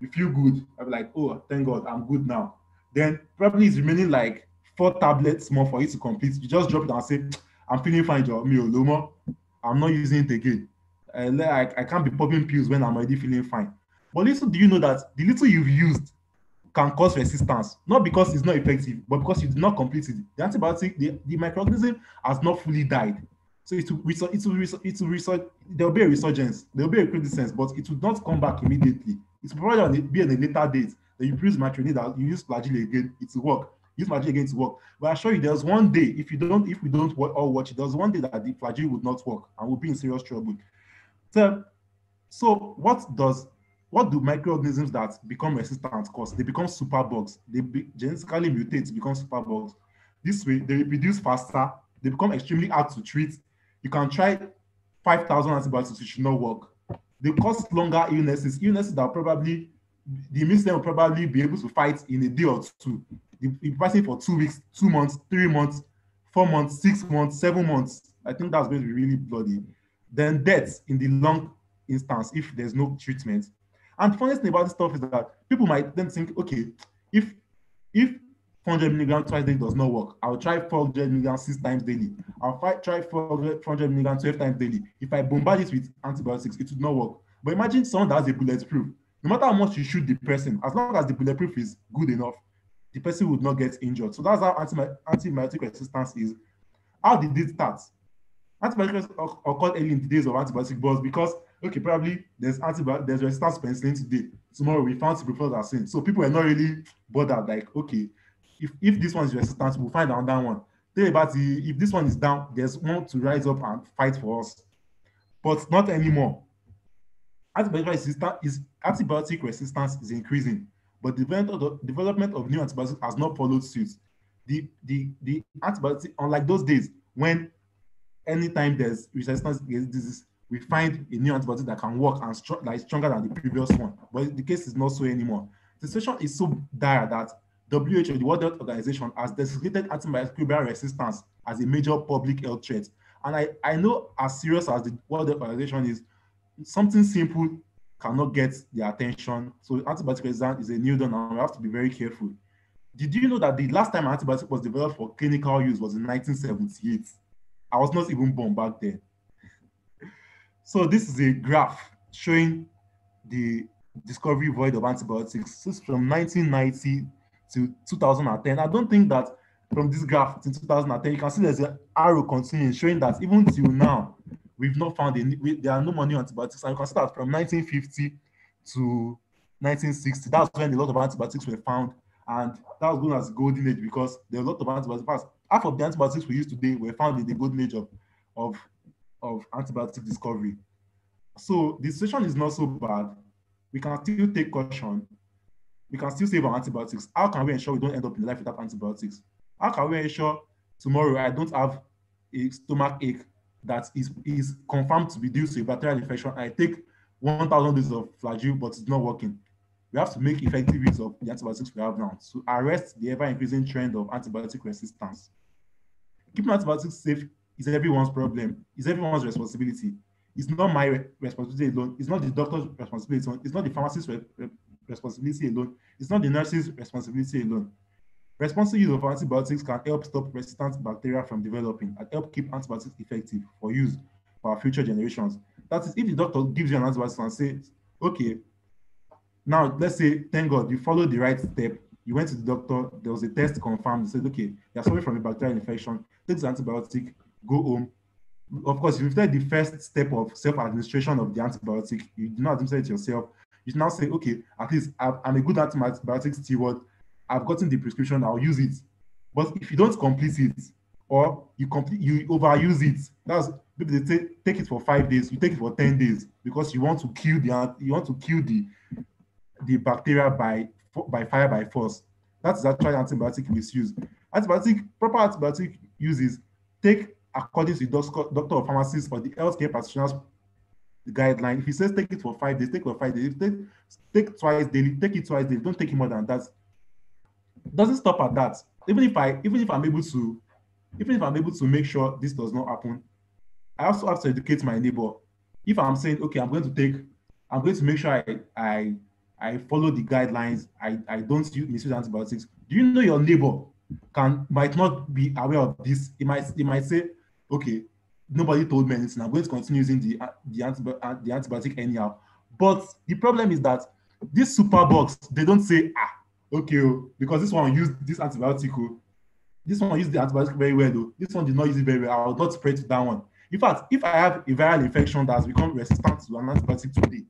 you feel good. Be like, oh, thank God, I'm good now. Then probably it's remaining like four tablets more for you to complete. You just drop it and say, I'm feeling fine, Joe. Me, Oloma. I'm not using it again. Uh, I, I can't be popping pills when I'm already feeling fine. But little do you know that the little you've used can cause resistance, not because it's not effective, but because you did not complete it. The antibiotic, the, the microorganism has not fully died. So it will, it will, it will, there will be a resurgence, there will be a recrudescence, but it will not come back immediately. It will probably be at a later date. Then you matronid that you use flagyl again, it will work use flagyl again to work. But I assure you, there's one day if you don't, if we don't all watch there's one day that the flagyl would not work and we'll be in serious trouble. So, so what does what do microorganisms that become resistant cause? They become superbugs. They be, genetically mutate become superbugs. This way, they reproduce faster. They become extremely hard to treat. You can try 5,000 antibiotics, it should not work. They cause longer illnesses, illnesses that probably the immune system will probably be able to fight in a day or two the pricing for two weeks, two months, three months, four months, six months, seven months. I think that's going to be really bloody. Then deaths in the long instance if there's no treatment. And the funniest thing about this stuff is that people might then think, okay, if if 400 milligram twice daily does not work, I'll try 400 milligrams six times daily. I'll try 400, 400 milligrams 12 times daily. If I bombard it with antibiotics, it would not work. But imagine someone that has a bulletproof. No matter how much you shoot the person, as long as the bulletproof is good enough, the person would not get injured. So that's how antibiotic resistance is. How did it start? Antibiotics occurred early in the days of antibiotic but because okay, probably there's antibiotic, there's resistance penicillin today. Tomorrow we found ciprofloxacin. So people are not really bothered, like, okay, if, if this one is resistant, we'll find another one. Tell about the if this one is down, there's one to rise up and fight for us. But not anymore. Antibiotic resistance is antibiotic resistance is increasing but the development of new antibiotics has not followed suit. The, the, the antibiotic, unlike those days when anytime there's resistance against disease, we find a new antibiotic that can work and str that is stronger than the previous one. But the case is not so anymore. The situation is so dire that WHO, the World Health Organization, has designated antimicrobial resistance as a major public health threat. And I, I know as serious as the World Health Organization is, something simple cannot get the attention. So antibiotic resistance is a new dawn and we have to be very careful. Did you know that the last time antibiotic was developed for clinical use was in 1978? I was not even born back then. So this is a graph showing the discovery void of antibiotics. From 1990 to 2010. I don't think that from this graph in 2010, you can see there's an arrow continuing showing that even till now, we've not found any, we, there are no more new antibiotics. And you can see that from 1950 to 1960, that's when a lot of antibiotics were found. And that was known as golden age because there are a lot of antibiotics. Half of the antibiotics we use today were found in the golden age of, of, of antibiotic discovery. So the situation is not so bad. We can still take caution. We can still save our antibiotics. How can we ensure we don't end up in life without antibiotics? How can we ensure tomorrow I don't have a stomach ache that is, is confirmed to be due to a bacterial infection? I take 1,000 days of flagyl, but it's not working. We have to make effective use of the antibiotics we have now to arrest the ever-increasing trend of antibiotic resistance. Keeping antibiotics safe is everyone's problem, it's everyone's responsibility. It's not my responsibility alone. It's not the doctor's responsibility. alone. It's not the pharmacist's responsibility alone. It's not the nurse's responsibility alone. Responsible use of antibiotics can help stop resistant bacteria from developing and help keep antibiotics effective for use for future generations. That is, if the doctor gives you an antibiotic and says, okay, now let's say, thank God, you followed the right step. You went to the doctor, there was a test confirmed, they said, okay, you're suffering from a bacterial infection, take the antibiotic, go home. Of course, if you've taken the first step of self-administration of the antibiotic. You do not administer it yourself. You now say, okay, at least I'm a good antibiotic steward. I've gotten the prescription, I'll use it. But if you don't complete it, or you complete you overuse it, that's maybe they take, take it for five days, you take it for 10 days because you want to kill the you want to kill the the bacteria by by fire by force. That is actually antibiotic misuse. Antibiotic, proper antibiotic uses take according to the doctor or pharmacist or the healthcare practitioner's guideline. If he says take it for five days, take it for five days. Take, take twice daily, take it twice daily. Don't take it more than that doesn't stop at that. Even if I, even if I'm able to, even if I'm able to make sure this does not happen, I also have to educate my neighbor. If I'm saying, okay, I'm going to take, I'm going to make sure I, I, I follow the guidelines. I, I don't use misuse antibiotics. Do you know your neighbor can might not be aware of this? It might, it might say, okay, nobody told me anything. I'm going to continue using the the, antibiotic, the antibiotic anyhow. But the problem is that these super they don't say, ah, okay, oh, because this one used this antibiotic, oh. this one used the antibiotic very well, though. This one did not use it very well. I will not spread to that one. In fact, if I have a viral infection that has become resistant to an antibiotic today,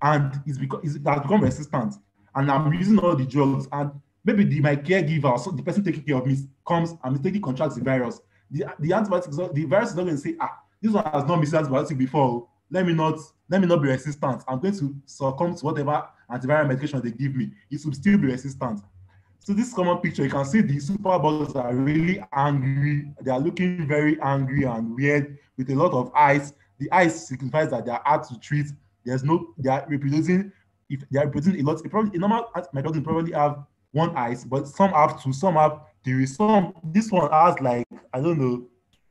and it's because it has become resistant, and I'm using all the drugs, and maybe the, my caregiver, so the person taking care of me, comes and mistakenly contracts the virus, the, the antibiotic, the virus is not going to say, ah, this one has not misused antibiotic before. Oh. Let me not let me not be resistant. I'm going to succumb to whatever antiviral medication they give me. It will still be resistant. So this common picture, you can see the super superbugs are really angry. They are looking very angry and weird with a lot of eyes. The eyes signifies that they are hard to treat. There's no, they are reproducing, if they are reproducing a lot, probably, a normal microorganism probably have one eyes, but some have two, some have three, some, this one has like, I don't know,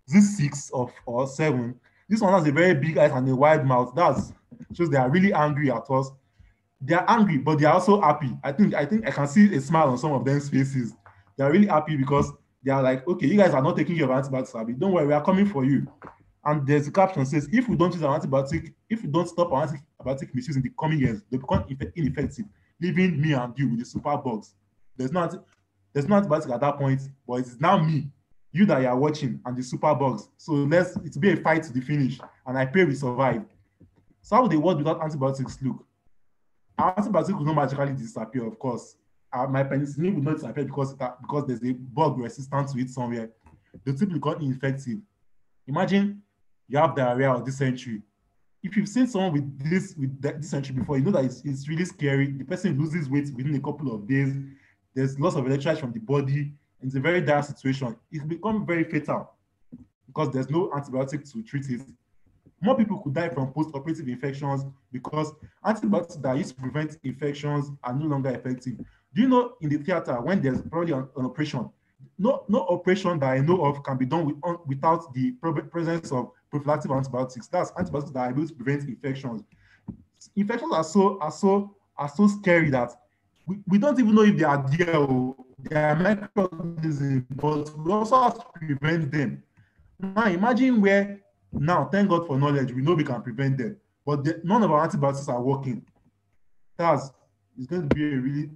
this six of or seven. This one has a very big eyes and a wide mouth. That's shows they are really angry at us. They are angry, but they are also happy. I think I think I can see a smile on some of them faces. They are really happy because they are like, okay, you guys are not taking your antibiotics, Abby. Don't worry, we are coming for you. And there's a caption says, if we don't use our antibiotic, if we don't stop our antibiotic misuse in the coming years, they become ineffective, leaving me and you with the super bugs. There's not there's no antibiotic at that point, but it's now me you that you are watching and the super bugs. So let's it be a fight to the finish. And I pray we survive. So how would the world without antibiotics look? Antibiotics will not magically disappear, of course. Uh, my penicillin will not disappear because that, because there's a bug resistant to it somewhere. The tip will become ineffective. Imagine you have diarrhea or dysentery. If you've seen someone with this with dysentery before, you know that it's, it's really scary. The person loses weight within a couple of days. There's loss of electrolytes from the body it's a very dire situation. It become very fatal because there's no antibiotic to treat it. More people could die from post-operative infections because antibiotics that used to prevent infections are no longer effective. Do you know in the theater when there's probably an, an operation, no, no operation that I know of can be done with, on, without the presence of prophylactic antibiotics. That's antibiotics that are able to prevent infections. Infections are so are so are so scary that we, we don't even know if they are there or they are microorganisms, but we also have to prevent them. Now imagine where now, thank God for knowledge, we know we can prevent them, but the, none of our antibiotics are working. That's it's going to be a really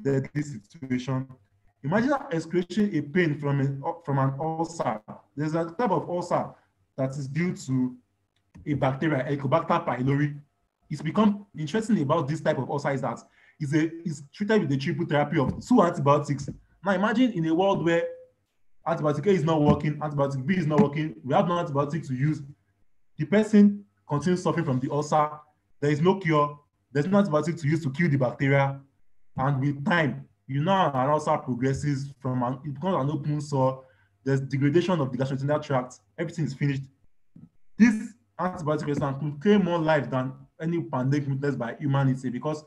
deadly situation. Imagine excreting a pain from, a, from an ulcer. There's a type of ulcer that is due to a bacteria, Helicobacter pylori. It's become interesting about this type of ulcer is that it's, a, it's treated with the triple therapy of two antibiotics. Now imagine in a world where antibiotic A is not working, antibiotic B is not working, we have no antibiotic to use. The person continues suffering from the ulcer. There is no cure. There's no antibiotic to use to kill the bacteria. And with time, you know an ulcer progresses from an, it becomes an open sore. There's degradation of the gastrointestinal tract. Everything is finished. This antibiotic resistance could claim more life than any pandemic witnessed by humanity because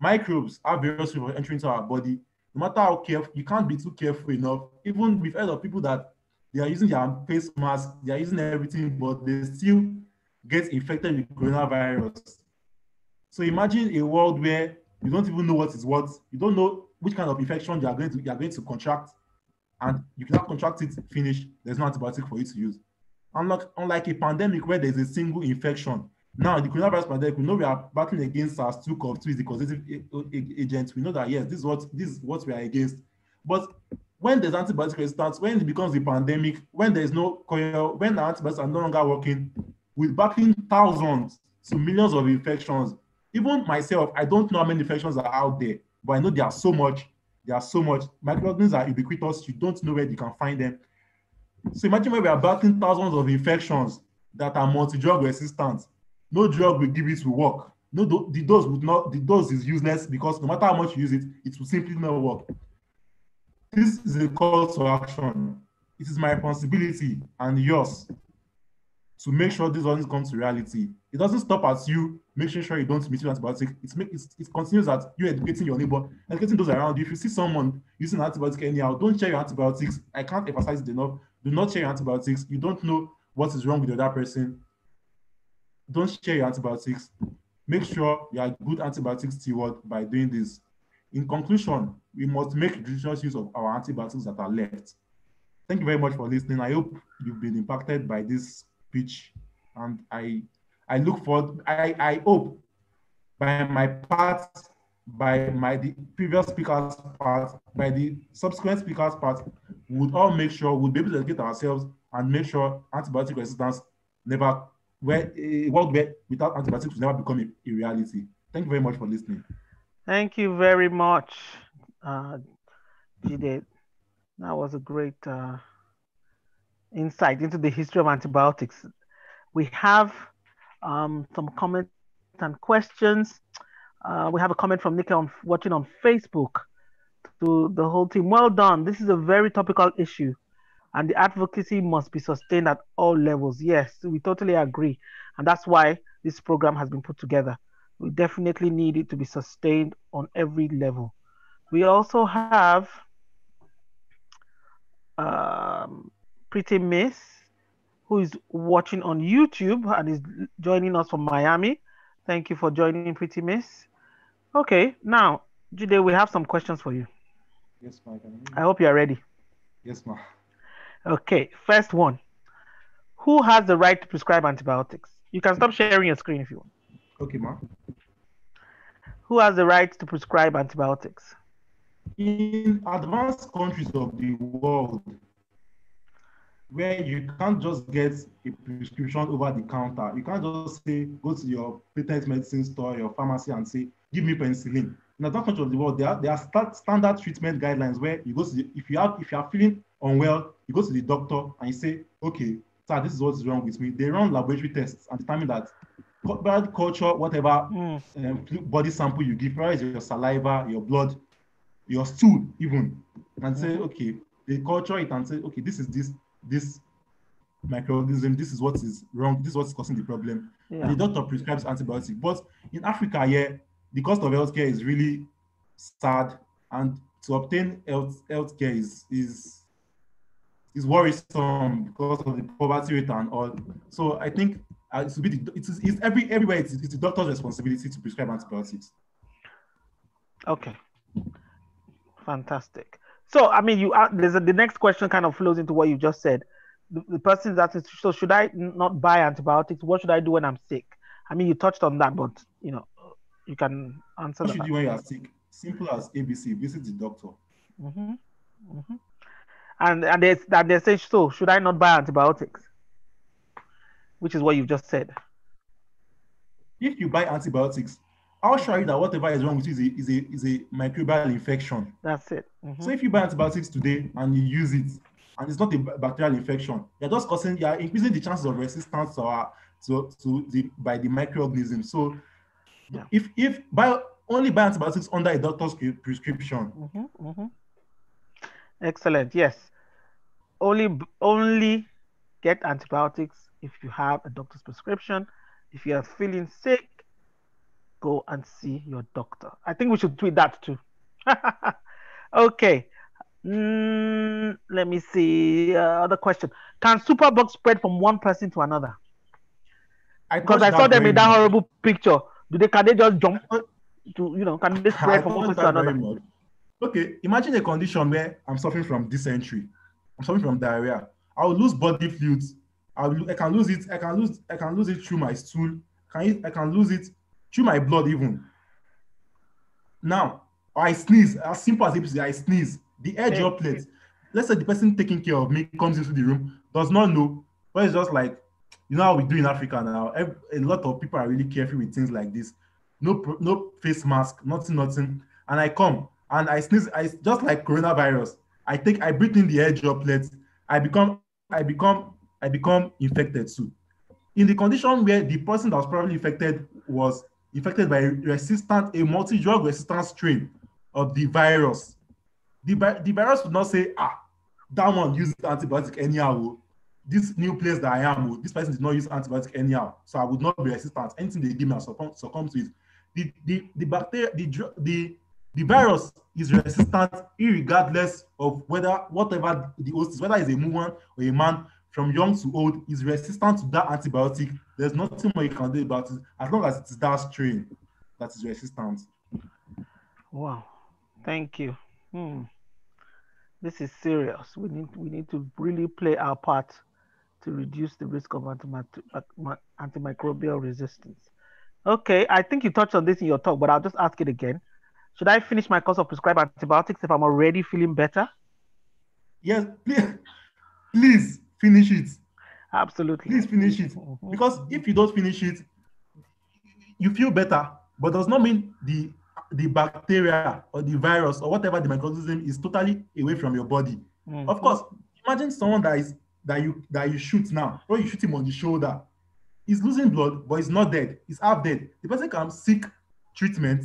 microbes have various ways entering into our body no matter how careful, you can't be too careful enough. Even we've heard of people that they are using their face mask, they are using everything, but they still get infected with coronavirus. So imagine a world where you don't even know what is what, you don't know which kind of infection you are going to you are going to contract, and you cannot contract it, finish, there's no antibiotic for you to use. Unlike, unlike a pandemic where there's a single infection, now, the coronavirus pandemic, we know we are battling against SARS-CoV-2 is the causative agent. We know that yes, this is what this is what we are against. But when there's antibiotic resistance, when it becomes a pandemic, when there's no when the antibiotics are no longer working, we're battling thousands to millions of infections. Even myself, I don't know how many infections are out there, but I know there are so much. There are so much. Microorganisms are ubiquitous. You don't know where you can find them. So imagine when we are battling thousands of infections that are multi-drug resistant no drug will give it to work. No, the dose would not, the dose is useless because no matter how much you use it, it will simply not work. This is a call to action. It is my responsibility and yours to make sure this doesn't come to reality. It doesn't stop at you making sure you don't misuse antibiotic. It's, make, it's, it continues at you educating your neighbor, educating those around you. If you see someone using antibiotic anyhow, don't share your antibiotics. I can't emphasize it enough. Do not share your antibiotics. You don't know what is wrong with the other person don't share your antibiotics. Make sure you are good antibiotics steward by doing this. In conclusion, we must make judicious use of our antibiotics that are left. Thank you very much for listening. I hope you've been impacted by this speech, and I I look forward. I I hope by my part, by my the previous speakers' part, by the subsequent speakers' part, we would all make sure we'll be able to educate ourselves and make sure antibiotic resistance never where a world where without antibiotics will never become a, a, reality. Thank you very much for listening. Thank you very much, uh. That was a great uh, insight into the history of antibiotics. We have um, some comments and questions. Uh, we have a comment from Nika on watching on Facebook to the whole team. Well done. This is a very topical issue and the advocacy must be sustained at all levels. Yes, we totally agree. And that's why this program has been put together. We definitely need it to be sustained on every level. We also have um, Pretty Miss, who is watching on YouTube and is joining us from Miami. Thank you for joining, Pretty Miss. Okay, now, Jide, we have some questions for you. Yes, ma'am. I hope you are ready. Yes, ma'am. Okay, first one. Who has the right to prescribe antibiotics? You can stop sharing your screen if you want. Okay, ma. Who has the right to prescribe antibiotics? In advanced countries of the world, where you can't just get a prescription over the counter, you can't just say, go to your patent medicine store, your pharmacy, and say, give me penicillin. In advanced countries of the world, there are, there are standard treatment guidelines where you go to the, if you have if you are feeling unwell, you go to the doctor and you say, okay, sir, this is what is wrong with me. They run laboratory tests and determine that blood culture, whatever mm. um, body sample you give, whether it's your saliva, your blood, your stool, even, and say, mm. okay, they culture it and say, okay, this is this, this microorganism. This is what is wrong. This is what's causing the problem. Yeah. And the doctor prescribes antibiotic. But in Africa, yeah, the cost of healthcare is really sad, and to obtain health healthcare is is is worrisome because of the poverty rate and all. So I think uh, it's, it's, every everywhere. It's, it's the doctor's responsibility to prescribe antibiotics. Okay. Fantastic. So, I mean, you uh, there's a, the next question kind of flows into what you just said. The, the person is asking, so should I not buy antibiotics? What should I do when I'm sick? I mean, you touched on that, but you know, you can answer What should you do when you are sick? Simple as ABC. Visit the doctor. hmm hmm And and they and they say, so should I not buy antibiotics? Which is what you've just said. If you buy antibiotics, I'll show you that whatever is wrong with you is a, is a, is a microbial infection. That's it. Mhm. So if you buy antibiotics today and you use it, and it's not a bacterial infection, you're just causing, you're increasing the chances of resistance to, our, to, to the by the microorganism. So Yeah. if if buy only buy antibiotics under a doctor's pre- prescription, Mhm, mhm. Excellent. Yes. Only only get antibiotics if you have a doctor's prescription. If you are feeling sick, go and see your doctor. I think we should tweet that too. okay. Mm, let me see. Uh, other question: Can superbug spread from one person to another? I Because I saw them in that horrible picture. Do they? Can they just jump? To you know? Can they I spread from one to another? Okay, imagine a condition where I'm suffering from dysentery, I'm suffering from diarrhea. I will lose body fluids. I, will, I can lose it. I can lose. I can lose it through my stool. Can it, I can lose it through my blood even. Now, I sneeze. As simple as ABC, I sneeze. The air Hey. droplet. Let's say the person taking care of me comes into the room, does not know, but it's just like, you know how we do in Africa now. A lot of people are really careful with things like this. No, no face mask, nothing, nothing. And I come and I sneeze. I just like coronavirus. I take, I breathe in the air droplets. I become, I become, I become infected too. In the condition where the person that was probably infected was infected by a resistant, a multi-drug resistant strain of the virus, the, the virus would not say, ah, that one used antibiotic anyhow. This new place that I am, oh, this person did not use antibiotic anyhow, so I would not be resistant. Anything they give me, I succumb, succumb to it. The the the bacteria, the the the virus is resistant, regardless of whether whatever the host is, whether it's a woman or a man, from young to old, is resistant to that antibiotic. There's nothing more you can do about it, as long as it's that strain that is resistant. Wow, thank you. Hmm. This is serious. We need we need to really play our part to reduce the risk of antimicrobial resistance. Okay, I think you touched on this in your talk, but I'll just ask it again. Should I finish my course of prescribed antibiotics if I'm already feeling better? Yes, please, please finish it. Absolutely. Please finish it. Mhm. Because if you don't finish it, you feel better, but does not mean the the bacteria or the virus or whatever the microorganism is totally away from your body. Mhm. Of course, imagine someone that is that you that you shoot now, or you shoot him on the shoulder. He's losing blood, but he's not dead. He's half dead. The person can seek treatment,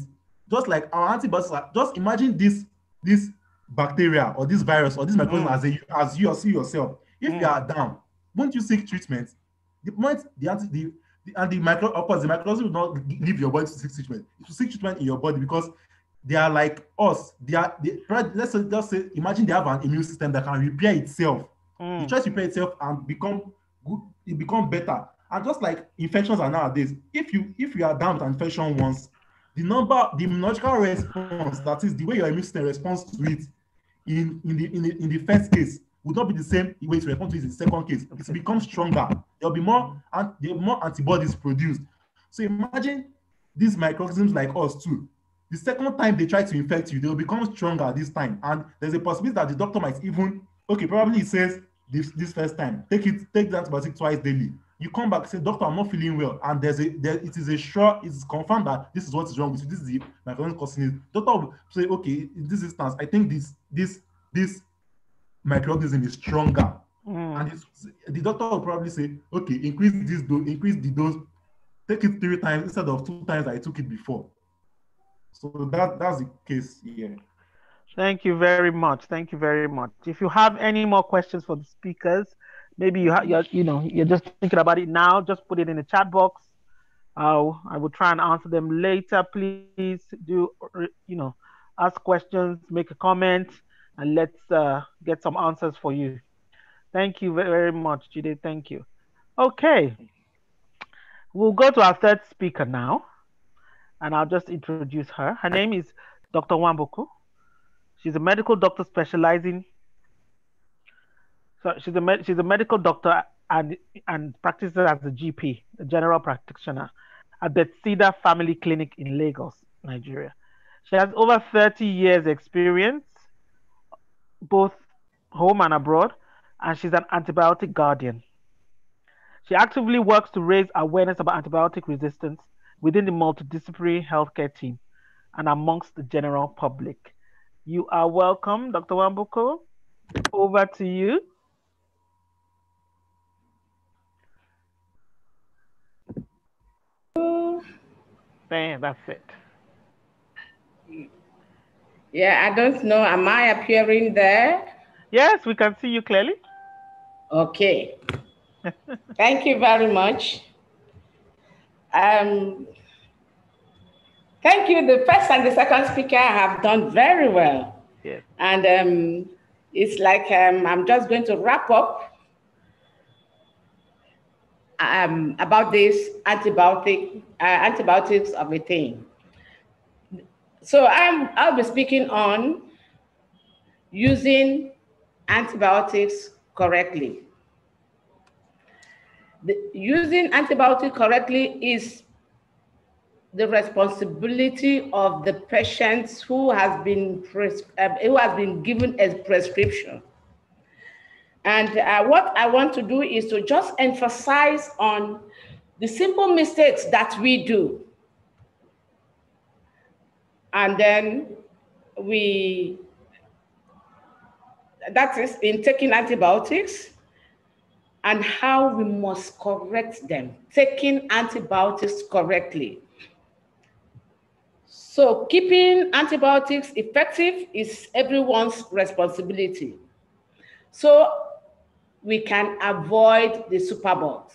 just like our antibiotics. Are, just imagine this this bacteria or this virus or this microorganism as a as you see yourself. If you Mm. are down, won't you seek treatment? The point the anti the, the and the micro of course the microorganism will not leave your body to seek treatment. It will seek treatment in your body because they are like us. They are they, let's just say imagine they have an immune system that can repair itself Mm. it tries to repair itself and become good it become better. And just like infections are nowadays if you if you are down with an infection once the number the immunological response that is the way your immune system responds to it in in the in the, in the first case would not be the same way it responds to it in the second case. It becomes stronger. There'll be more and there will be more antibodies produced. So imagine these microorganisms like us too. The second time they try to infect you, they'll become stronger this time. And there's a possibility that the doctor might even, okay, probably he says this this first time, take it, take the antibiotic twice daily. You come back, say, doctor, I'm not feeling well. And there's a there it is a sure, it's confirmed that this is what is wrong with you. This is the microorganism causing it. Doctor will say, okay, in this instance, I think this this this microorganism is stronger. Mm. And it's, the doctor will probably say, okay, increase this dose, increase the dose, take it three times instead of two times I took it before. So that that's the case here. Thank you very much. Thank you very much. If you have any more questions for the speakers, maybe you, ha- you're, you know, you're just thinking about it now, just put it in the chat box. Uh, I will try and answer them later. Please do, you know, ask questions, make a comment, and let's uh, get some answers for you. Thank you very much, Jide. Thank you. Okay. We'll go to our third speaker now, and I'll just introduce her. Her name is Dr. Nwamboko. She's a medical doctor specializing. So she's a med- she's a medical doctor and and practices as a GP, a general practitioner, at Bethesda Family Clinic in Lagos, Nigeria. She has over 30 years experience, both home and abroad, and she's an antibiotic guardian. She actively works to raise awareness about antibiotic resistance within the multidisciplinary healthcare team and amongst the general public. You are welcome, Dr. Nwamboko. Over to you. Bam, that's it. Yeah, I don't know. Am I appearing there? Yes, we can see you clearly. Okay. Thank you very much. Um, thank you. The first and the second speaker have done very well. Yes. And um, it's like um, I'm just going to wrap up um, about this antibiotic uh, antibiotics of a thing. So I'm I'll be speaking on using antibiotics correctly. The, using antibiotic correctly is the responsibility of the patient who has been pres- uh, who has been given a prescription. And uh, what I want to do is to just emphasize on the simple mistakes that we do. And then we, that is in taking antibiotics and how we must correct them, taking antibiotics correctly. So keeping antibiotics effective is everyone's responsibility. So we can avoid the superbugs.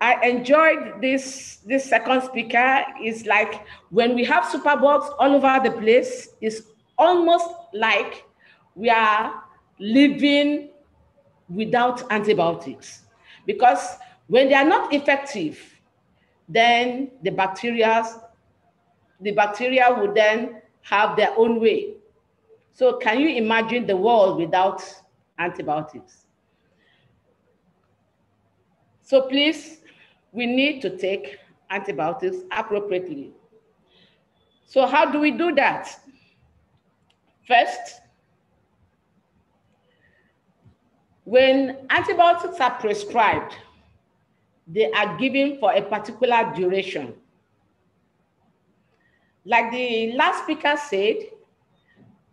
I enjoyed this, this second speaker. It's like when we have superbugs all over the place, it's almost like we are living without antibiotics. Because when they are not effective, then the bacteria, the bacteria would then have their own way. So can you imagine the world without antibiotics? So please, we need to take antibiotics appropriately. So how do we do that? First, when antibiotics are prescribed, they are given for a particular duration. Like the last speaker said,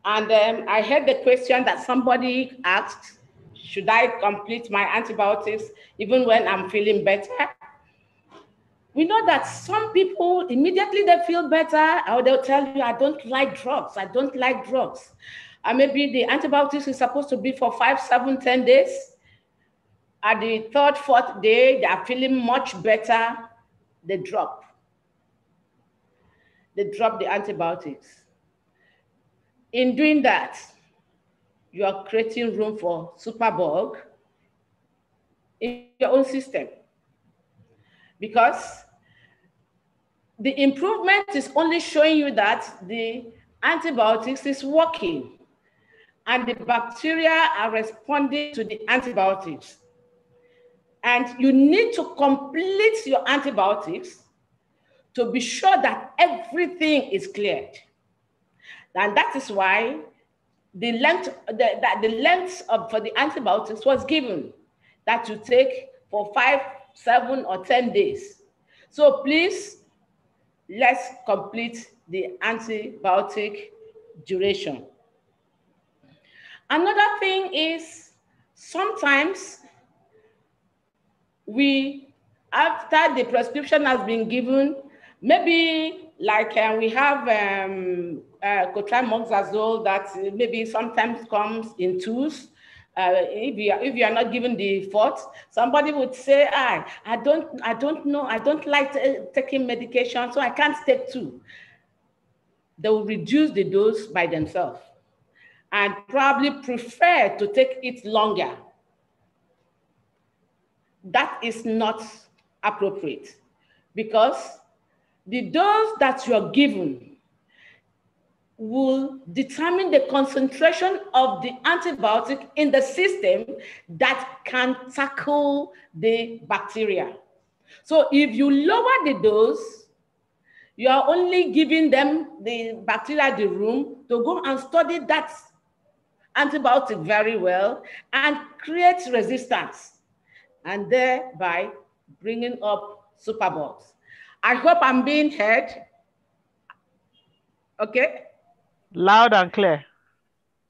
and um, I heard the question that somebody asked, should I complete my antibiotics even when I'm feeling better? We know that some people immediately they feel better, or they'll tell you, I don't like drugs, I don't like drugs. And maybe the antibiotics is supposed to be for five, seven, ten days. At the third, fourth day, they are feeling much better, they drop. They drop the antibiotics. In doing that, you are creating room for superbug in your own system. Because the improvement is only showing you that the antibiotics is working and the bacteria are responding to the antibiotics. And you need to complete your antibiotics to be sure that everything is cleared. And that is why the length, the, that the length of, for the antibiotics was given that you take for five, seven, or 10 days. So please, let's complete the antibiotic duration. Another thing is sometimes we, after the prescription has been given, maybe like uh, we have um, uh, cotrimoxazole that maybe sometimes comes in tubes, uh, if you are, if you are not given the fourth, somebody would say, "I I don't I don't know I don't like taking medication, so I can't take two. They will reduce the dose by themselves, and probably prefer to take it longer. That is not appropriate because the dose that you are given will determine the concentration of the antibiotic in the system that can tackle the bacteria. So if you lower the dose, you are only giving them the bacteria the room to go and study that antibiotic very well and create resistance and thereby bringing up superbugs. I hope I'm being heard. Okay. Loud and clear.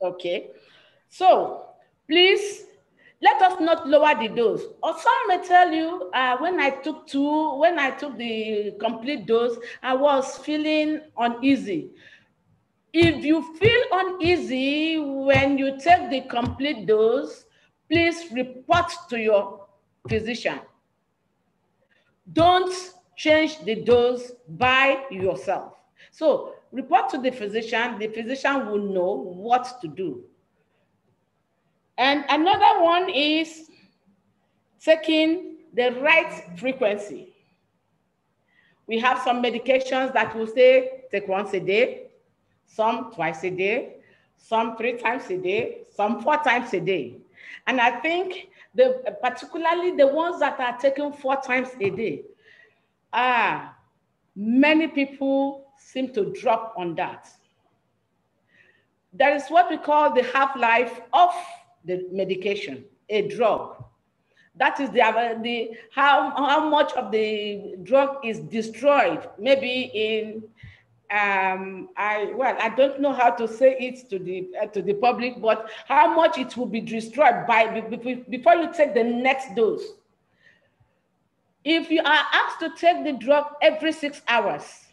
Okay. So please let us not lower the dose. Or some may tell you, uh, when I took two, when I took the complete dose, I was feeling uneasy. If you feel uneasy when you take the complete dose, please report to your physician. Don't change the dose by yourself. So report to the physician, the physician will know what to do. And another one is taking the right frequency. We have some medications that will say take once a day, some twice a day, some three times a day, some four times a day. And I think the, particularly the ones that are taken four times a day, ah, many people seem to drop on that. That is what we call the half-life of the medication, a drug. That is the, the how, how much of the drug is destroyed, maybe in um, I well, I don't know how to say it to the uh, to the public, but how much it will be destroyed by before you take the next dose. If you are asked to take the drug every six hours,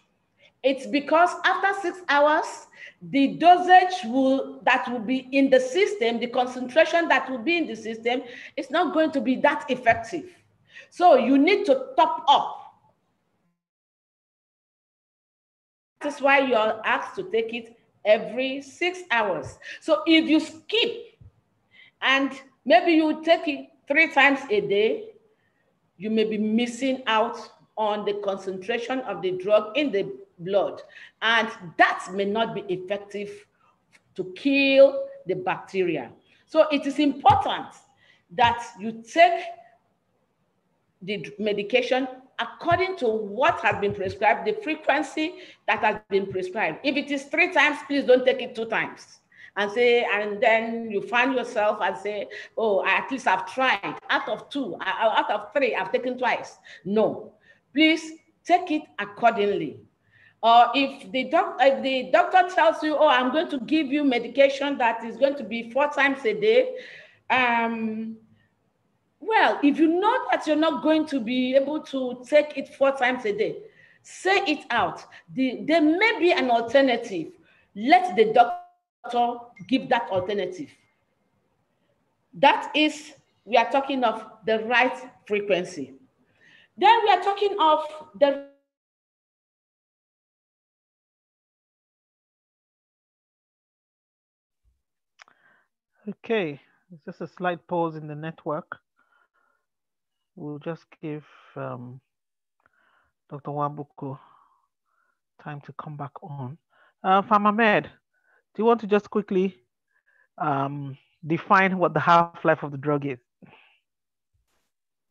it's because after six hours, the dosage will that will be in the system, the concentration that will be in the system is not going to be that effective. So you need to top up. That's why you're asked to take it every six hours. So if you skip and maybe you take it three times a day, you may be missing out on the concentration of the drug in the blood. And that may not be effective to kill the bacteria. So it is important that you take the medication according to what has been prescribed, the frequency that has been prescribed. If it is three times, please don't take it two times. And say, and then you find yourself and say, oh, at least I've tried. Out of two, out of three, I've taken twice. No, please take it accordingly. Or if the, doc, if the doctor tells you, oh, I'm going to give you medication that is going to be four times a day, um, well, if you know that you're not going to be able to take it four times a day, say it out. The, there may be an alternative. Let the doctor give that alternative. That is, we are talking of the right frequency. Then we are talking of the Okay, it's just a slight pause in the network. We'll just give um, Dr. Wambuku time to come back on. Uh, Pharm Ahmed, do you want to just quickly um, define what the half-life of the drug is?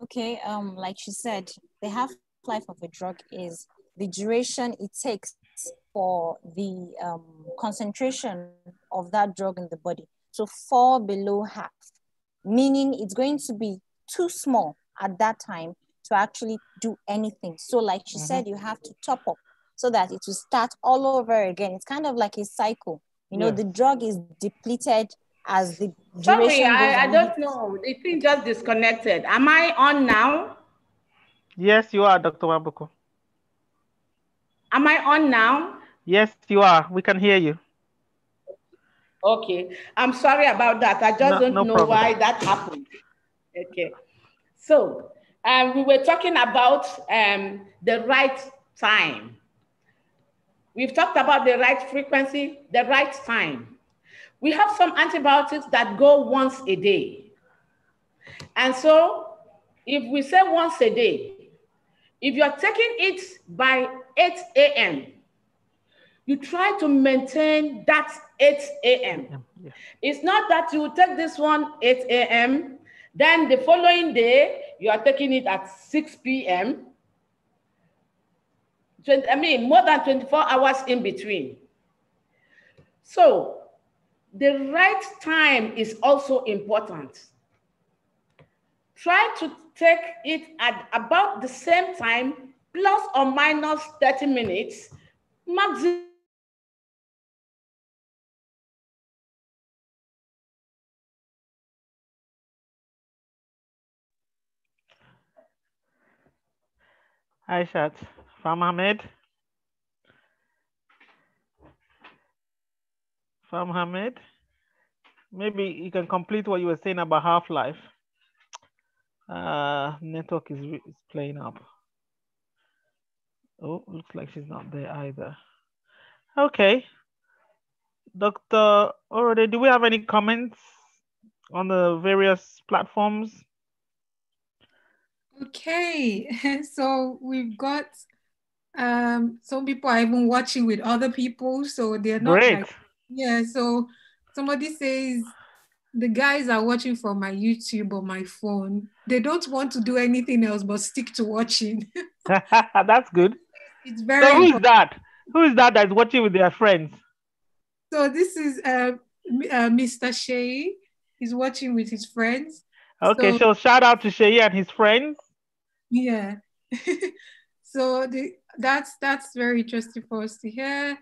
Okay, um, like she said, the half-life of a drug is the duration it takes for the um, concentration of that drug in the body to fall below half, meaning it's going to be too small at that time to actually do anything. So, like she mm-hmm. said, you have to top up so that it will start all over again. It's kind of like a cycle. You know, the drug is depleted as the Sorry, I, I don't know. The thing just disconnected. Am I on now? Yes, you are, Dr. Wambuku. Am I on now? Yes, you are. We can hear you. Okay, I'm sorry about that. I just no, don't no know problem. why that happened. Okay, so um, we were talking about um, the right time. We've talked about the right frequency, the right time. We have some antibiotics that go once a day. And so if we say once a day, if you're taking it by 8 a.m., you try to maintain that 8 a.m. Yeah. It's not that you take this one 8 a.m., then the following day, you are taking it at 6 p.m. 20, I mean, more than 24 hours in between. So the right time is also important. Try to take it at about the same time, plus or minus 30 minutes, maximum Aishat, Pharm Ahmed. Maybe you can complete what you were saying about Half-Life. Uh, network is, is playing up. Oh, looks like she's not there either. Okay. Dr. Orode, do we have any comments on the various platforms? Okay, so we've got um some people are even watching with other people, so they're not Great. like yeah. So somebody says the guys are watching from my YouTube or my phone. They don't want to do anything else but stick to watching. that's good. It's very. So who is that? Who is that that's watching with their friends? So this is uh, uh Mr. Shay. He's watching with his friends. Okay, so, so shout out to Shay and his friends. Yeah. so the, that's that's very interesting for us to hear.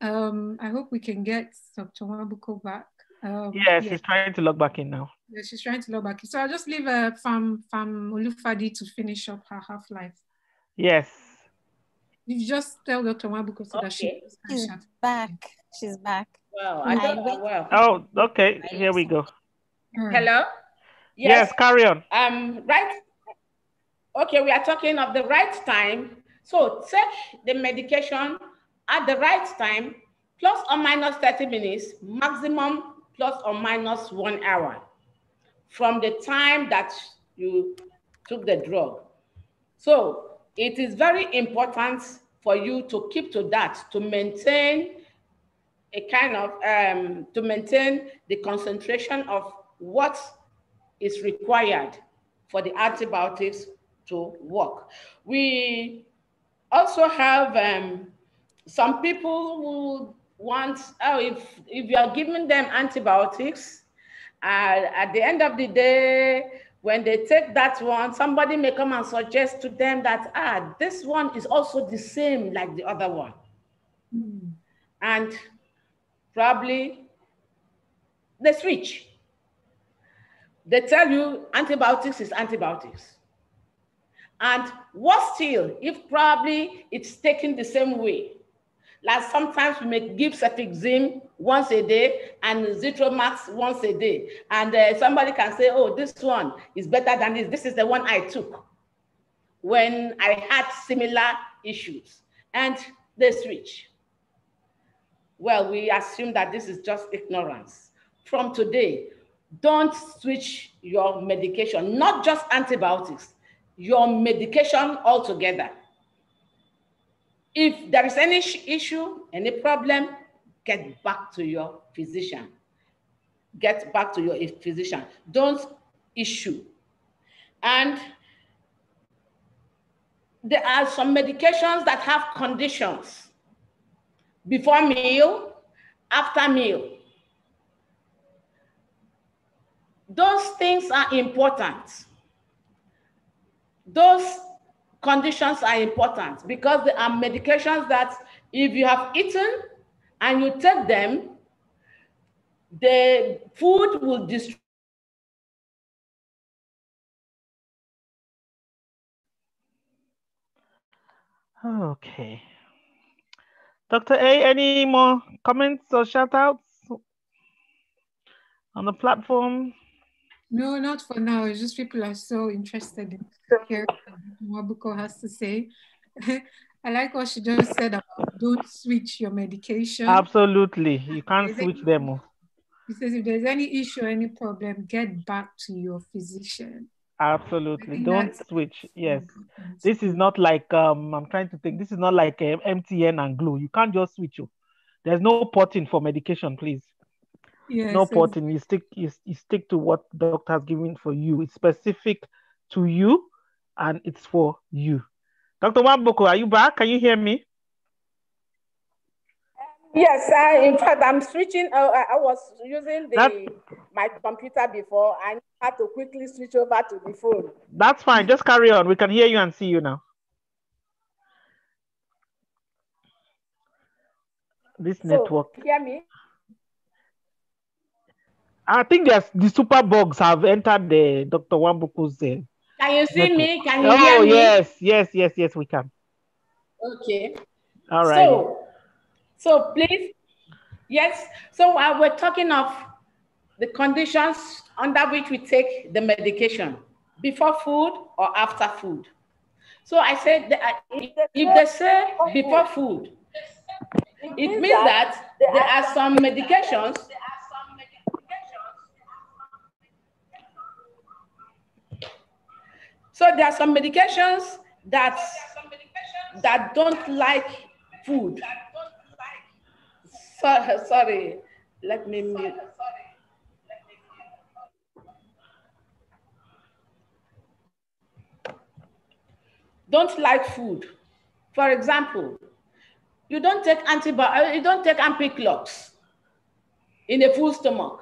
Um, I hope we can get Dr. Wabuko back. Um, yeah, she's trying to log back in now. Yeah, she's trying to log back in. So I'll just leave uh, Pharm Pharm Olufadi to finish up her half life. Yes. You just tell Dr. Wabuko so okay. that she she's back. She's back. Well, I don't know. Well. Oh, okay. Here we go. Hello. Yes. yes, carry on. Um, right Okay, we are talking of the right time. So take the medication at the right time, plus or minus 30 minutes, maximum plus or minus one hour from the time that you took the drug. So it is very important for you to keep to that, to maintain a kind of, um, to maintain the concentration of what is required for the antibiotics to work. We also have um, some people who want, oh, if, if you are giving them antibiotics, uh, at the end of the day, when they take that one, somebody may come and suggest to them that, ah, this one is also the same like the other one. Mm. And probably they switch. They tell you antibiotics is antibiotics. And what still, if probably it's taken the same way, like sometimes we may give cefixime once a day and Zithromax once a day. And uh, somebody can say, oh, this one is better than this. This is the one I took when I had similar issues. And they switch. Well, we assume that this is just ignorance. From today, don't switch your medication, not just antibiotics your medication altogether. If there is any issue, any problem, get back to your physician. Get back to your physician. Don't issue. And there are some medications that have conditions before meal, after meal. Those things are important those conditions are important because there are medications that if you have eaten and you take them, the food will destroy. Okay. Dr. A, any more comments or shout outs? on the platform? No, not for now. It's just people are so interested in hearing what Wabuko has to say. I like what she just said about don't switch your medication. Absolutely. You can't switch them. He says if there's any issue, any problem, get back to your physician. Absolutely. Don't switch. Yes. This is not like um I'm trying to think. This is not like um, MTN and Glo. You can't just switch you. There's no porting for medication, please. Yes, no porting. You stick you, you stick to what doctor has given for you. It's specific to you and it's for you. Dr. Wamboko, are you back? Can you hear me? Yes, I, in fact, I'm switching. Uh, I was using the my computer before. I had to quickly switch over to the phone. That's fine. Just carry on. We can hear you and see you now. This so, network. Hear me? I think there's the super bugs have entered the Dr. Wambuku's. Uh, can you see network. me? Can you oh, hear me? Oh yes, yes, yes, yes, we can. Okay. All right. So, so please, yes. So uh, we're talking of the conditions under which we take the medication before food or after food. So I said, that if they say before food, it means that there are some medications So there are some medications that that don't like food. So, sorry, let me mute. Don't like food. For example, you don't take antibiotics, you don't take Ampiclox in a full stomach.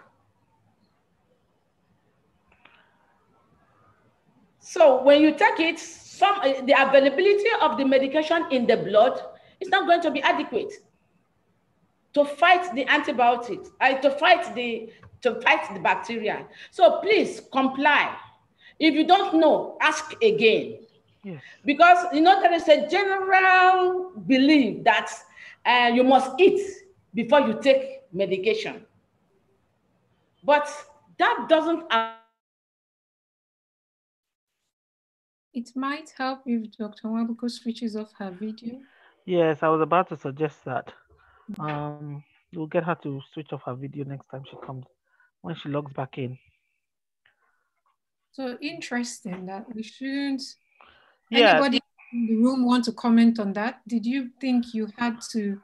So when you take it, some uh, the availability of the medication in the blood is not going to be adequate to fight the antibiotics, uh, to fight the to fight the bacteria. So please comply. If you don't know, ask again. Yes. Because you know there is a general belief that uh, you must eat before you take medication. But that doesn't It might help if Dr. Wabuko switches off her video. Yes, I was about to suggest that. Um, we'll get her to switch off her video next time she comes, when she logs back in. So interesting that we shouldn't. Yeah. Anybody in the room want to comment on that? Did you think you had to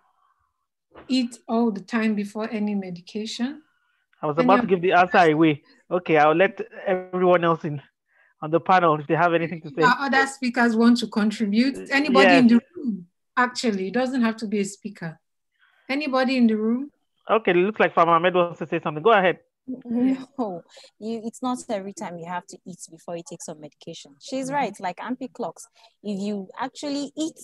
eat all the time before any medication? I was about to give the answer away. Okay, I'll let everyone else in on the panel if they have anything to say. Other speakers want to contribute. Anybody yes. in the room, actually, it doesn't have to be a speaker. Anybody in the room? Okay, it looks like Pharm Ahmed wants to say something. Go ahead. No, you, it's not every time you have to eat before you take some medication. She's mm-hmm. right, like Ampiclox. If you actually eat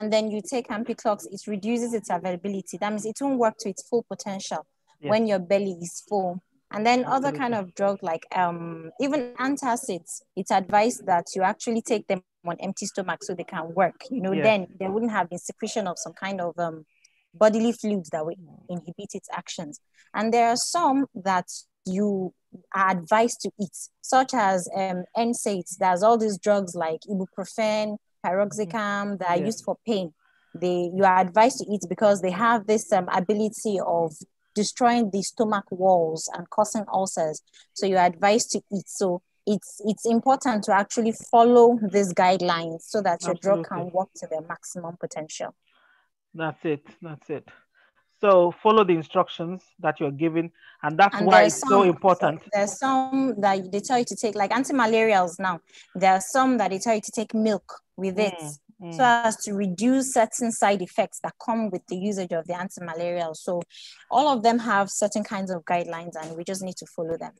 and then you take Ampiclox, it reduces its availability. That means it won't work to its full potential yes. when your belly is full. And then other kind of drug like um, even antacids, it's advised that you actually take them on empty stomach so they can work. You know, then there wouldn't have been secretion of some kind of um, bodily fluids that would inhibit its actions. And there are some that you are advised to eat, such as um, NSAIDs. There's all these drugs like ibuprofen, piroxicam that are yeah. used for pain. They you are advised to eat because they have this um, ability of destroying the stomach walls and causing ulcers. So you're advised to eat. So it's it's important to actually follow these guidelines so that your Absolutely. drug can work to their maximum potential. That's it. That's it. So follow the instructions that you're given, and that's and why it's some, so important. There's some that they tell you to take, like anti-malarials now. There are some that they tell you to take milk with mm. it mm. so as to reduce certain side effects that come with the usage of the anti-malarial. So all of them have certain kinds of guidelines and we just need to follow them.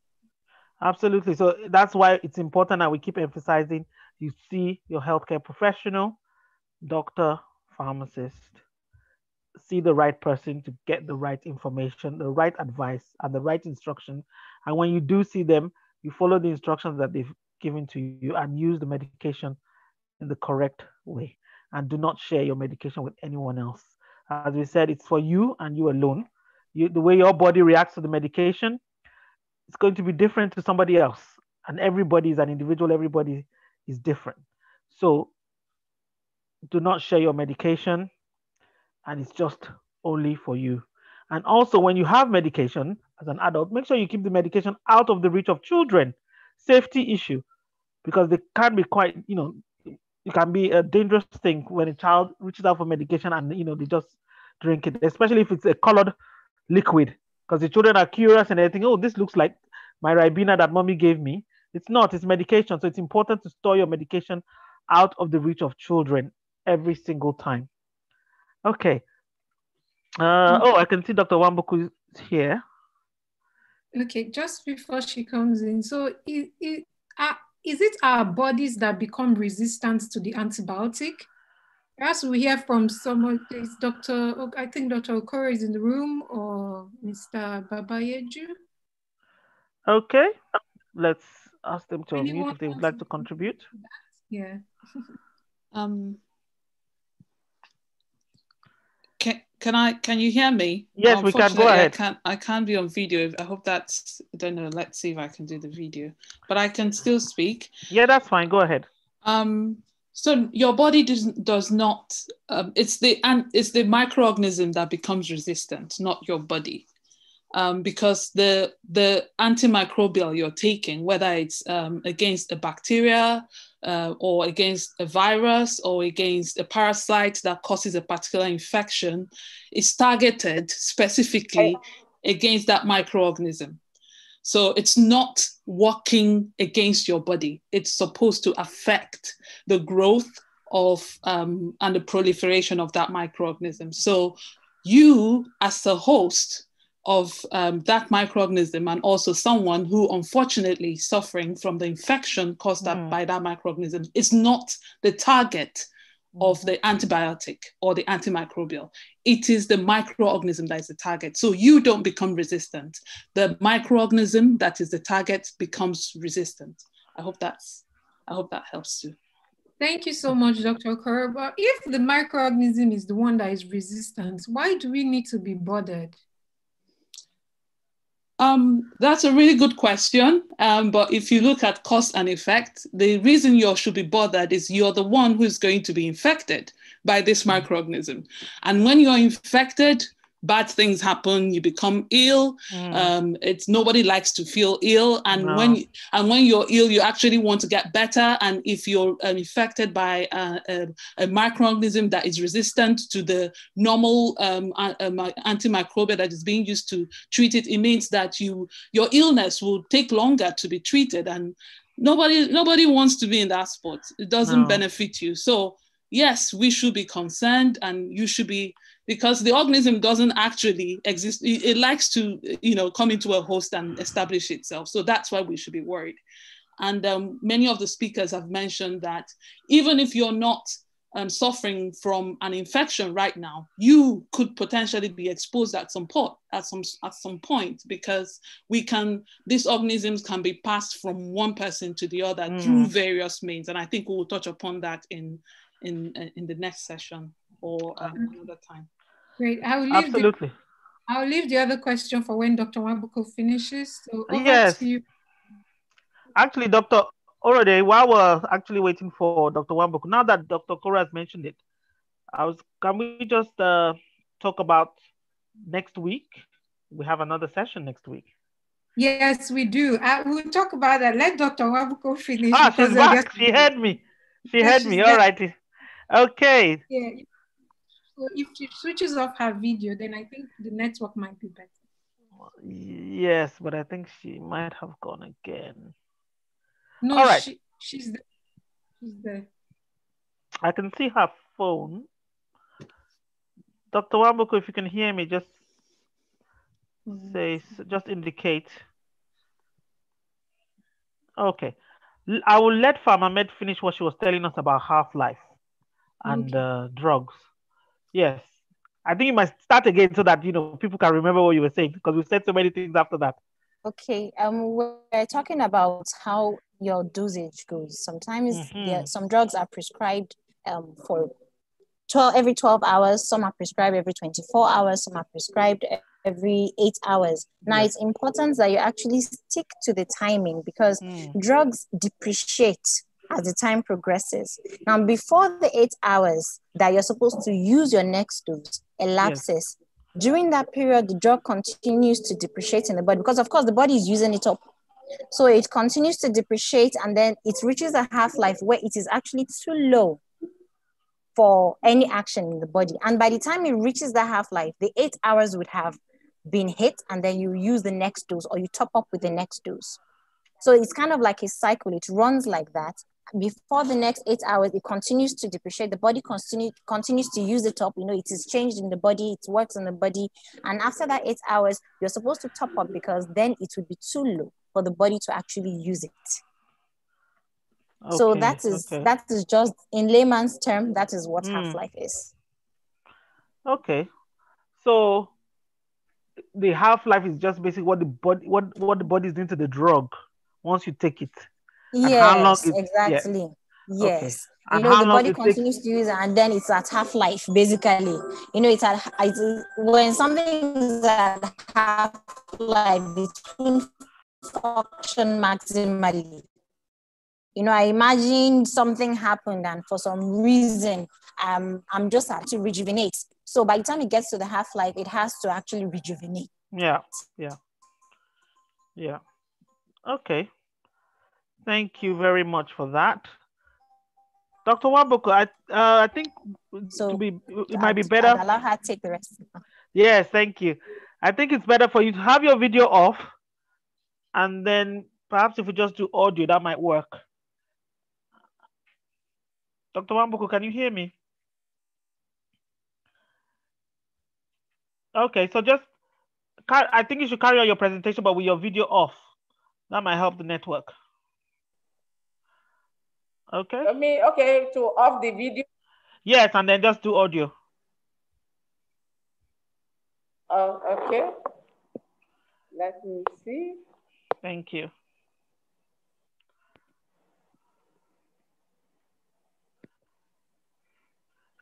Absolutely. So that's why it's important that we keep emphasizing you see your healthcare professional, doctor, pharmacist, see the right person to get the right information, the right advice, and the right instruction. And when you do see them, you follow the instructions that they've given to you and use the medication in the correct way and do not share your medication with anyone else. As we said, it's for you and you alone. You, the way your body reacts to the medication it's going to be different to somebody else. And everybody is an individual, everybody is different. So do not share your medication, and it's just only for you. And also, when you have medication as an adult, make sure you keep the medication out of the reach of children. Safety issue, because they can be quite, you know, it can be a dangerous thing when a child reaches out for medication and you know they just drink it, especially if it's a colored liquid, because the children are curious and they think, oh, this looks like my Ribena that mommy gave me. It's not, it's medication. So it's important to store your medication out of the reach of children every single time. Okay. Uh, oh, I can see Dr. Wambuku is here. Okay, just before she comes in, so it, it, uh, is it our bodies that become resistant to the antibiotic? As we hear from someone, is Dr. I think Dr. Okoro is in the room or Mr. Babayeju. Okay, let's ask them to Anyone unmute if they would like to contribute. Yeah. um, can, I can you hear me? Yes, we can. Go ahead. I can't I can't be on video. I hope that's I don't know. Let's see if I can do the video, but I can still speak. Yeah, that's fine. Go ahead. Um, so your body does does not. Um, it's the and it's the microorganism that becomes resistant, not your body um, because the the antimicrobial you're taking, whether it's um, against a bacteria uh, or against a virus or against a parasite that causes a particular infection, is targeted specifically against that microorganism. So it's not working against your body. It's supposed to affect the growth of um, and the proliferation of that microorganism. So you, as a host, of um, that microorganism and also someone who unfortunately suffering from the infection caused mm. by that microorganism is not the target of the mm-hmm. antibiotic or the antimicrobial. It is the microorganism that is the target. So you don't become resistant. The microorganism that is the target becomes resistant. I hope that's I hope that helps too. Thank you so much, Dr. Okoro. If the microorganism is the one that is resistant, why do we need to be bothered? Um, that's a really good question. Um, but if you look at cost and effect, the reason you should be bothered is you're the one who's going to be infected by this mm. microorganism. And when you're infected, bad things happen you become ill mm. um, it's nobody likes to feel ill and no. when and when you're ill you actually want to get better and if you're um, infected by a, a, a, microorganism that is resistant to the normal um, um, antimicrobial that is being used to treat it it means that you your illness will take longer to be treated and nobody nobody wants to be in that spot it doesn't no. benefit you so yes we should be concerned and you should be because the organism doesn't actually exist. It, likes to, you know, come into a host and establish itself. So that's why we should be worried. And um, many of the speakers have mentioned that even if you're not um, suffering from an infection right now, you could potentially be exposed at some point. At some at some point, because we can these organisms can be passed from one person to the other mm. through various means, and I think we will touch upon that in in in the next session or um, another time. Great. I will leave Absolutely. The, I'll leave the other question for when Dr. Wambuku finishes. So yes. Actually, Dr. Orode, while we're actually waiting for Dr. Wambuku, now that Dr. Kora has mentioned it, I was can we just uh, talk about next week? We have another session next week. Yes, we do. I will talk about that. Let Dr. Wambuku finish. Ah, she's back. She heard me. She heard me. All righty. Okay. Yeah. So if she switches off her video, then I think the network might be better. Yes, but I think she might have gone again. No, All right. She, she's there. She's there. I can see her phone. Dr. Wambuku, if you can hear me, just mm. say, just indicate. Okay. I will let Pharm Ahmed finish what she was telling us about half-life and okay. uh, drugs. Yes. I think you must start again so that you know people can remember what you were saying because we said so many things after that. Okay. Um, we're talking about how your dosage goes. Sometimes mm-hmm. yeah, some drugs are prescribed um, for 12 every 12 hours. Some are prescribed every 24 hours. Some are prescribed every eight hours. Now, Yeah. it's important that you actually stick to the timing because Mm. drugs depreciate as the time progresses. Now, before the eight hours that you're supposed to use your next dose elapses, during that period, the drug continues to depreciate in the body because, of course, the body is using it up. So it continues to depreciate and then it reaches a half life where it is actually too low for any action in the body. And by the time it reaches that half life, the eight hours would have been hit, and then you use the next dose or you top up with the next dose. So it's kind of like a cycle, it runs like that. Before the next eight hours, it continues to depreciate. The body continue, continues to use it up. You know, it is changed in the body, it works on the body. And after that eight hours, you're supposed to top up because then it would be too low for the body to actually use it. Okay, so that is okay. that is just in layman's term, that is what Mm. half-life is. Okay. So the half life is just basically what the body what what the body is doing to the drug once you take it. And how long Yes, it- yeah. exactly. Yes. And you know, the body takes- continues to use it and then it's at half life, basically. You know, it's at it's, when something is at half life, it won't function maximally. You know, I imagine something happened and for some reason, um, I'm just had to rejuvenate. So by the time it gets to the half life, it has to actually rejuvenate. Yeah, yeah, yeah. Okay. Thank you very much for that. Dr. Waboko, I uh, I think So to be it might be better. Allow her to take the rest. Yes, thank you. I think it's better for you to have your video off, and then perhaps if we just do audio, that might work. Dr. Wambuku, can you hear me? Okay, so just, I think you should carry on your presentation, but with your video off. That might help the network. Okay, Let me, okay, to off the video. yes, and then just do audio. Uh, okay. Let me see. Thank you.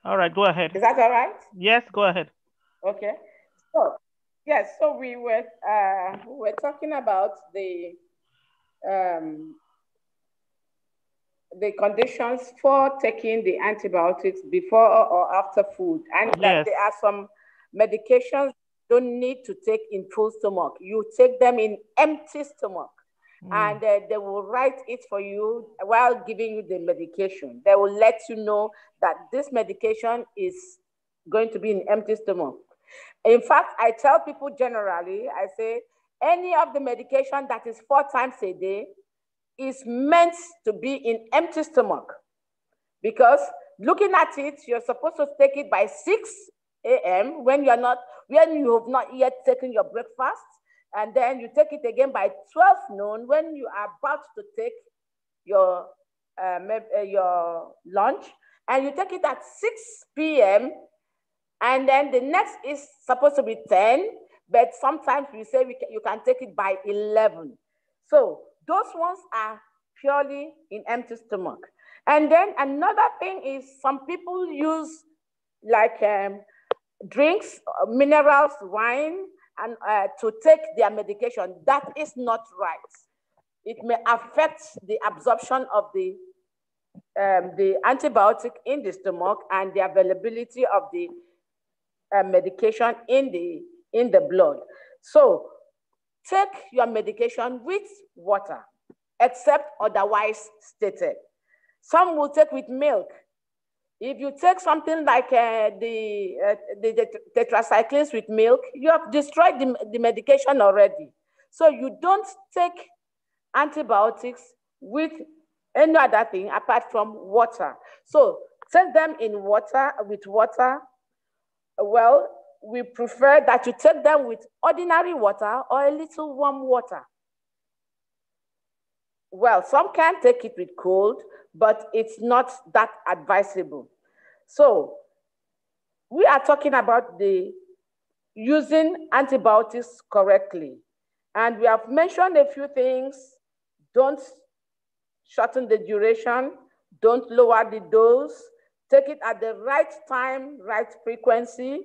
All right, go ahead. Is that all right? Yes, go ahead. Okay. So, yes, so we were, uh, we were talking about the, um, the conditions for taking the antibiotics before or after food, and Yes. that there are some medications you don't need to take in full stomach. You take them in empty stomach, Mm. and uh, they will write it for you while giving you the medication. They will let you know that this medication is going to be in empty stomach. In fact, I tell people generally, I say any of the medication that is four times a day is meant to be in empty stomach because looking at it, you're supposed to take it by 6 a.m. when you're not, when you have not yet taken your breakfast, and then you take it again by 12 noon when you are about to take your uh, uh, your lunch, and you take it at 6 p.m. And then the next is supposed to be 10, but sometimes we say we can, you can take it by 11. So those ones are purely in empty stomach. And then another thing is some people use like um, drinks, uh, minerals, wine, and uh, to take their medication. That is not right. It may affect the absorption of the um, the antibiotic in the stomach and the availability of the uh, medication in the in the blood. So take your medication with water, except otherwise stated. Some will take with milk. If you take something like uh, the, uh, the, the tetracyclines with milk, you have destroyed the, the medication already. So you don't take antibiotics with any other thing apart from water. So take them in water, with water. Well, we prefer that you take them with ordinary water or a little warm water. Well, some can take it with cold, but it's not that advisable. So we are talking about the using antibiotics correctly. And we have mentioned a few things. Don't shorten the duration, don't lower the dose, take it at the right time, right frequency.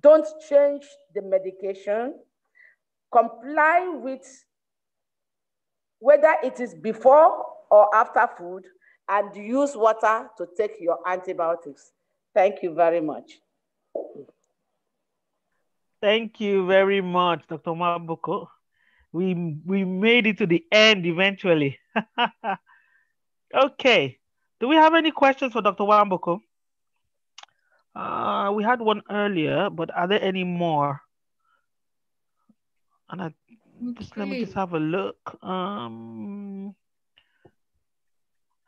Don't change the medication, comply with whether it is before or after food, and use water to take your antibiotics. Thank you very much. Thank you very much, Dr. Mabuko. We, we made it to the end eventually. okay. Do we have any questions for Dr. Wamboko? Uh, we had one earlier, but are there any more? And I okay. just, let me just have a look. Um,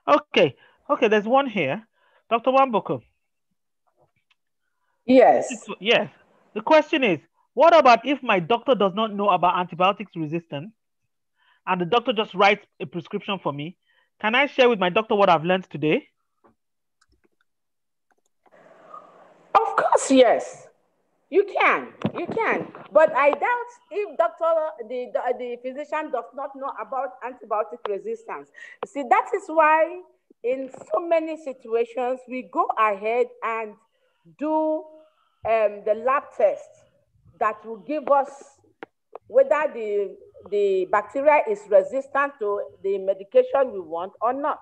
okay, okay, there's one here. Dr. Wamboko. Yes. Yes. The question is, what about if my doctor does not know about antibiotics resistance and the doctor just writes a prescription for me? Can I share with my doctor what I've learned today? Yes. You can, you can. But I doubt if doctor, the, the, the physician does not know about antibiotic resistance. See, that is why in so many situations, we go ahead and do um, the lab test that will give us whether the, the bacteria is resistant to the medication we want or not.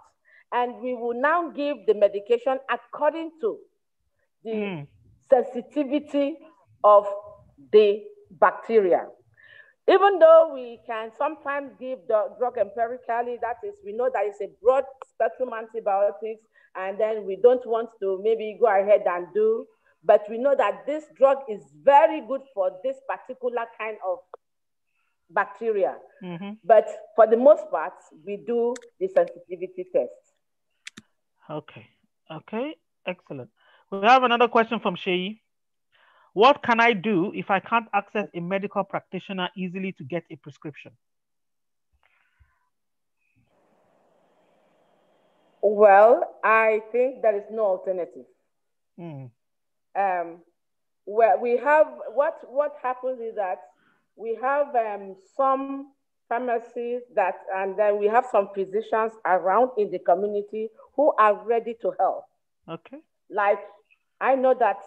And we will now give the medication according to the mm. Sensitivity of the bacteria. Even though we can sometimes give the drug empirically, that is, we know that it's a broad spectrum antibiotics, and then we don't want to maybe go ahead and do but we know that this drug is very good for this particular kind of bacteria. Mm-hmm. But for the most part, we do the sensitivity test. Okay. Okay. Excellent. We have another question from Shay. What can I do if I can't access a medical practitioner easily to get a prescription? Well, I think there is no alternative. Mm um, where we have what what happens is that we have um, some pharmacies that, and then we have some physicians around in the community who are ready to help. Okay. Like I know that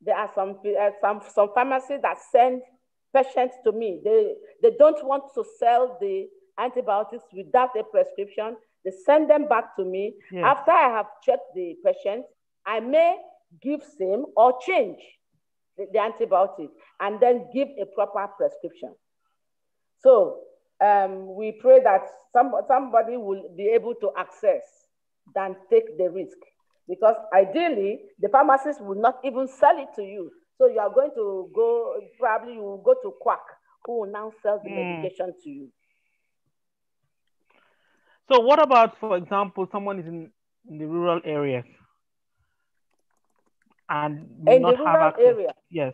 there are some uh, some some pharmacies that send patients to me. They they don't want to sell the antibiotics without a prescription. They send them back to me. Yes. After I have checked the patient, I may give same or change the, the antibiotic and then give a proper prescription. So um, we pray that some, somebody will be able to access than take the risk. Because ideally, the pharmacist will not even sell it to you. So you are going to go, probably you will go to Quack, who will now sell the mm. medication to you. So what about, for example, someone is in, in the rural areas? and in not the rural have area. Yes.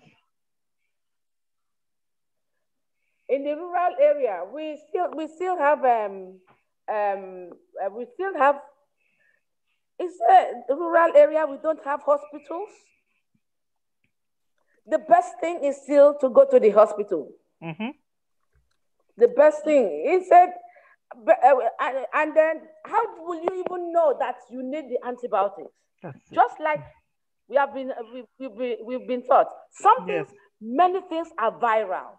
In the rural area, we still we still have um um uh, we still have. Is a rural area we don't have hospitals? The best thing is still to go to the hospital. Mm-hmm. The best thing is said, uh, and then how will you even know that you need the antibiotics? Just like we have been, we, we've, been, we've been taught. Something, yes. many things are viral.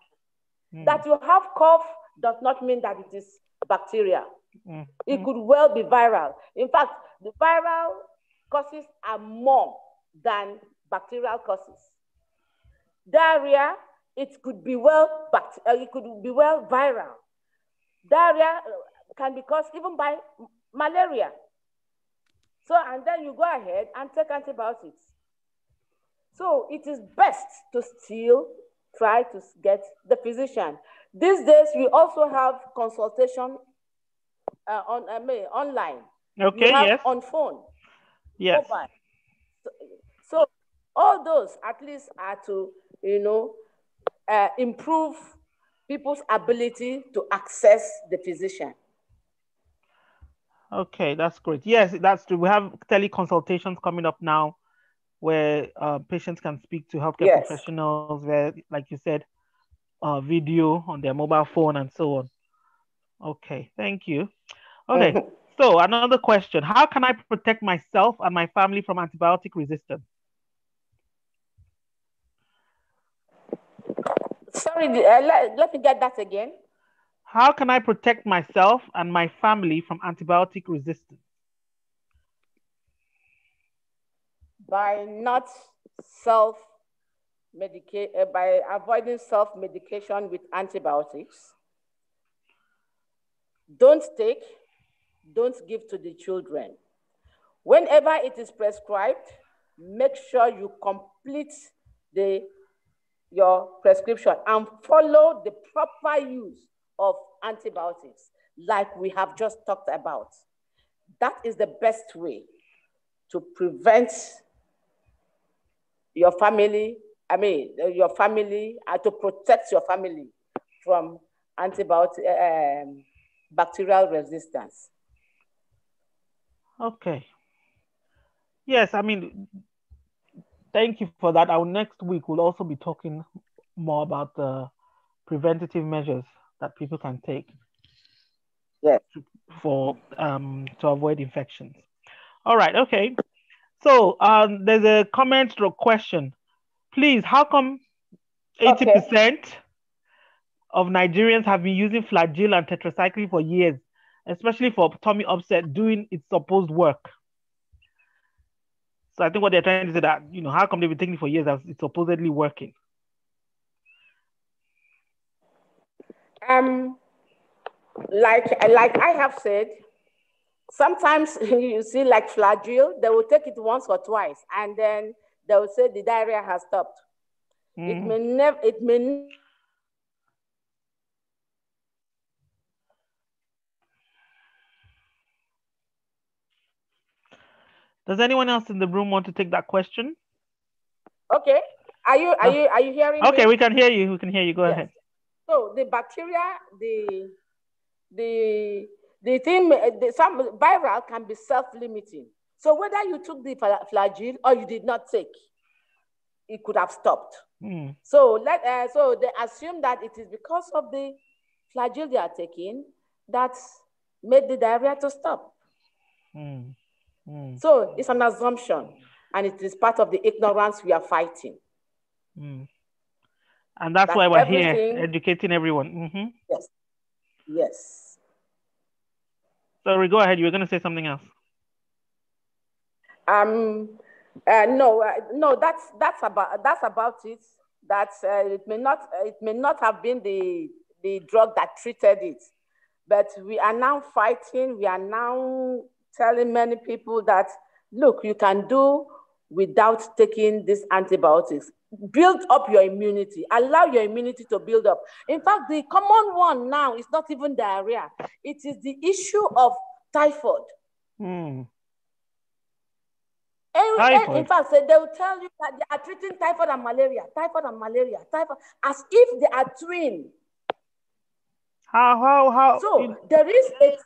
Mm. That you have cough does not mean that it is bacteria. Mm. It could well be viral. In fact, the viral causes are more than bacterial causes. Diarrhea, it could be well, but uh, it could be well viral. Diarrhea uh, can be caused even by malaria. So, and then you go ahead and take antibiotics. So it is best to still try to get the physician. These days, we also have consultation uh, on uh, online. Okay, yes. On phone. Yes. So, so, all those at least are to, you know, uh, improve people's ability to access the physician. Okay, that's great. Yes, that's true. We have teleconsultations coming up now where uh, patients can speak to healthcare yes. professionals, where, like you said, uh, video on their mobile phone and so on. Okay, thank you. Okay. so another question How can I protect myself and my family from antibiotic resistance? Sorry, uh, let, let me get that again. How can I protect myself and my family from antibiotic resistance? By not self medicate uh, by avoiding self medication with antibiotics. Don't take, don't give to the children. Whenever it is prescribed, make sure you complete the your prescription and follow the proper use of antibiotics like we have just talked about. That is the best way to prevent your family, I mean, your family, uh, to protect your family from antibiotic, um, bacterial resistance. Okay. Yes, I mean, thank you for that. Our next week we'll also be talking more about the preventative measures that people can take yes. for um, to avoid infections. All right, okay. So um, there's a comment or question. Please, how come 80% okay. of Nigerians have been using flagyl and tetracycline for years, especially for tummy upset, doing its supposed work? So I think what they're trying to say that, you know, how come they've been taking it for years as it's supposedly working? Um, like, like I have said, sometimes you see like flagyl, they will take it once or twice and then they will say the diarrhea has stopped. Mm. It may never, it may Does anyone else in the room want to take that question? Okay. Are you are you are you hearing Okay, me? we can hear you. We can hear you. Go yes. ahead. So the bacteria, the the the thing, the, some viral can be self-limiting. So whether you took the flagyl or you did not take, it could have stopped. Mm. So let uh, so they assume that it is because of the flagyl they are taking that made the diarrhea to stop. Mm. Mm. So it's an assumption, and it is part of the ignorance we are fighting. Mm. And that's that why we're here educating everyone. Mm-hmm. Yes. Yes. Sorry, go ahead. You were going to say something else. Um, uh, no, uh, no, that's that's about that's about it. That uh, it may not it may not have been the the drug that treated it, but we are now fighting. We are now telling many people that, look, you can do without taking these antibiotics. Build up your immunity. Allow your immunity to build up. In fact, the common one now is not even diarrhea. It is the issue of typhoid. Mm. typhoid. In fact, they will tell you that they are treating typhoid and malaria, typhoid and malaria, typhoid, as if they are twin. How, how, how? So there is a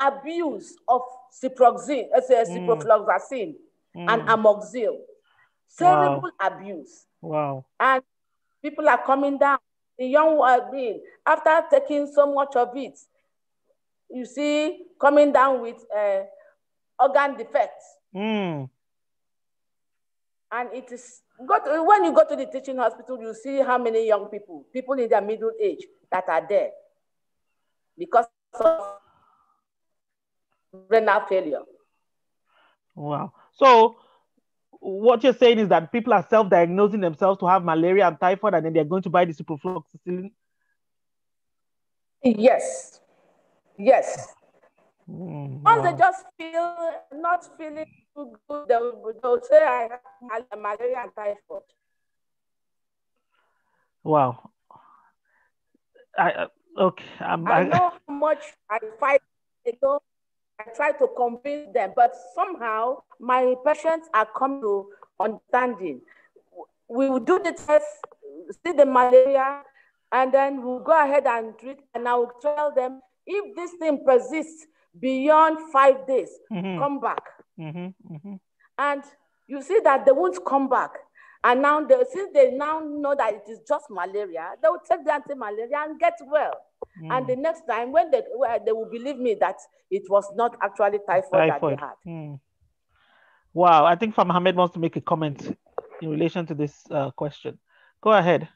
abuse of ciproxin, uh, mm. ciprofloxacin mm. and amoxil. Terrible wow. abuse. Wow. And people are coming down. The young being, after taking so much of it, you see, coming down with uh, organ defects. Mm. And it is, go to, when you go to the teaching hospital, you see how many young people, people in their middle age that are there because of renal failure. Wow. So what you're saying is that people are self-diagnosing themselves to have malaria and typhoid, and then they're going to buy the ciprofloxacin. Yes. Yes. Mm, Once wow. they just feel not feeling too good, they'll, they'll say I have malaria and typhoid. Wow. I uh, okay. I'm, I, I know how much I fight. You know, I try to convince them, but somehow my patients are coming to understanding. We will do the test, see the malaria, and then we'll go ahead and treat. And I will tell them if this thing persists beyond five days, mm-hmm. come back. Mm-hmm. Mm-hmm. And you see that they won't come back. And now, they, since they now know that it is just malaria, they will take the anti-malaria and get well. Mm. And the next time, when they, they will believe me that it was not actually typhoid, typhoid. that they had. Mm. Wow, I think Mohammed wants to make a comment in relation to this uh, question. Go ahead.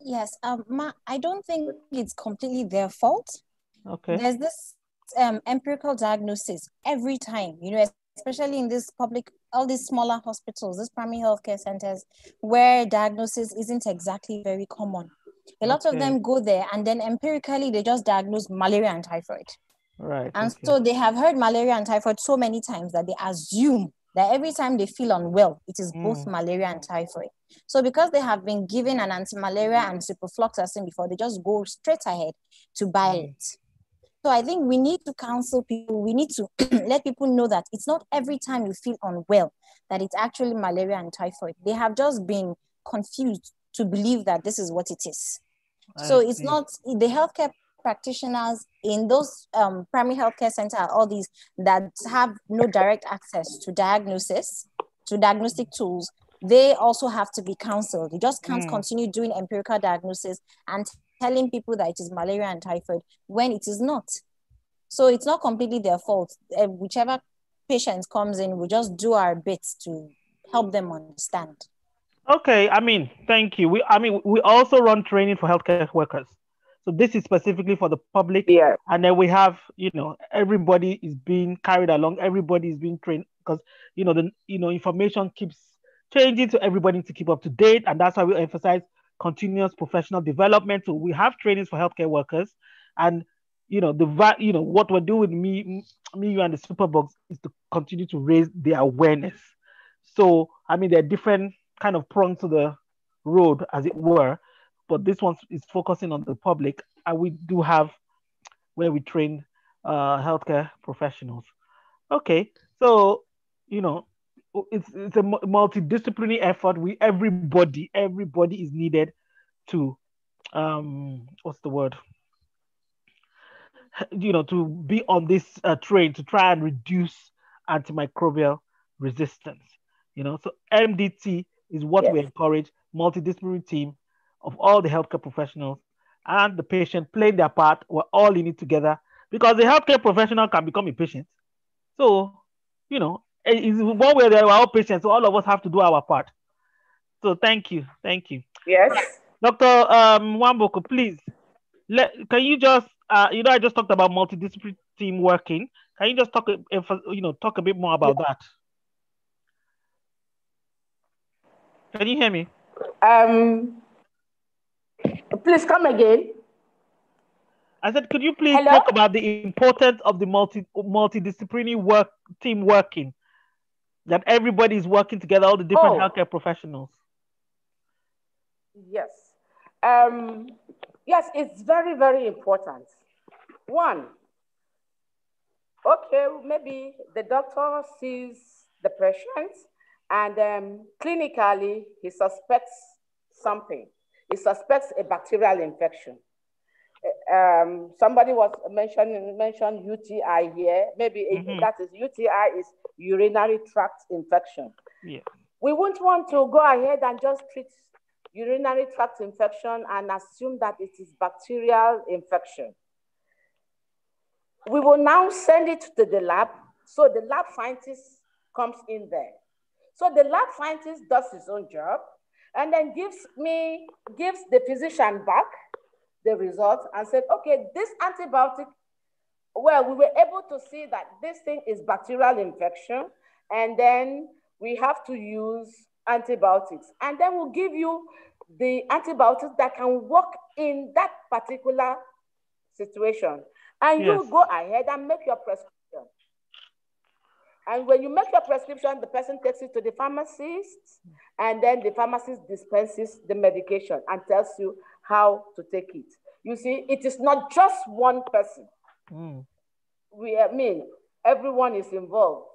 Yes, um, Ma, I don't think it's completely their fault. Okay. There's this um, empirical diagnosis every time, you know, especially in this public, all these smaller hospitals, these primary healthcare centers, where diagnosis isn't exactly very common. A lot Okay. of them go there and then empirically they just diagnose malaria and typhoid. Right. And okay. so they have heard malaria and typhoid so many times that they assume that every time they feel unwell, it is both Mm. malaria and typhoid. So because they have been given an anti-malaria and ciprofloxacin before, they just go straight ahead to buy Mm. it. So I think we need to counsel people. We need to let people know that it's not every time you feel unwell that it's actually malaria and typhoid. They have just been confused to believe that this is what it is. I So it's see. not the healthcare practitioners in those um, primary healthcare center, all these that have no direct access to diagnosis, to diagnostic tools. They also have to be counseled. You just can't Mm. continue doing empirical diagnosis and telling people that it is malaria and typhoid when it is not. So it's not completely their fault. Uh, whichever patient comes in, we just do our bit to help them understand. Okay, I mean, thank you. We, I mean, we also run training for healthcare workers. So this is specifically for the public, Yeah. and then we have, you know, everybody is being carried along. Everybody is being trained because, you know, the you know information keeps changing, so everybody needs to keep up to date, and that's why we emphasize continuous professional development. So we have trainings for healthcare workers, and you know the you know what we're doing with me, me, you, and the superbugs is to continue to raise their awareness. So I mean, there are different kind of prongs to the road, as it were, but this one is focusing on the public, and we do have where we train uh, healthcare professionals. Okay, so you know, it's it's a mu- multidisciplinary effort. We everybody everybody is needed to um what's the word you know to be on this uh, train to try and reduce antimicrobial resistance you know so mdt is what we encourage multidisciplinary team of all the healthcare professionals and the patient playing their part we're all in it together because the healthcare professional can become a patient so you know it is one way that we're all patients so all of us have to do our part so thank you thank you Yes. Dr. Um, Wamboko, please, let, can you just, uh, you know, I just talked about multidisciplinary team working. Can you just talk, you know, talk a bit more about that? Can you hear me? Um, please come again. I said, could you please Hello? talk about the importance of the multi multidisciplinary work team working? That everybody is working together, all the different Oh. healthcare professionals. Yes. Um, yes, it's very, very important. One, okay, maybe the doctor sees the patient and um, clinically he suspects something. He suspects a bacterial infection. Uh, Um, somebody was mentioning mentioned UTI here. Maybe it- Mhm. that is UTI is urinary tract infection. Yeah. We won't want to go ahead and just treat urinary tract infection and assume that it is bacterial infection. We will now send it to the lab. So the lab scientist comes in there. So the lab scientist does his own job and then gives me, gives the physician back the result and said, okay, this antibiotic, well, we were able to see that this thing is bacterial infection and then we have to use antibiotics. And then we'll give you the antibiotics that can work in that particular situation. And you go ahead and make your prescription. And when you make your prescription, the person takes it to the pharmacist, and then the pharmacist dispenses the medication and tells you how to take it. You see, it is not just one person. Mm. We, I mean, everyone is involved.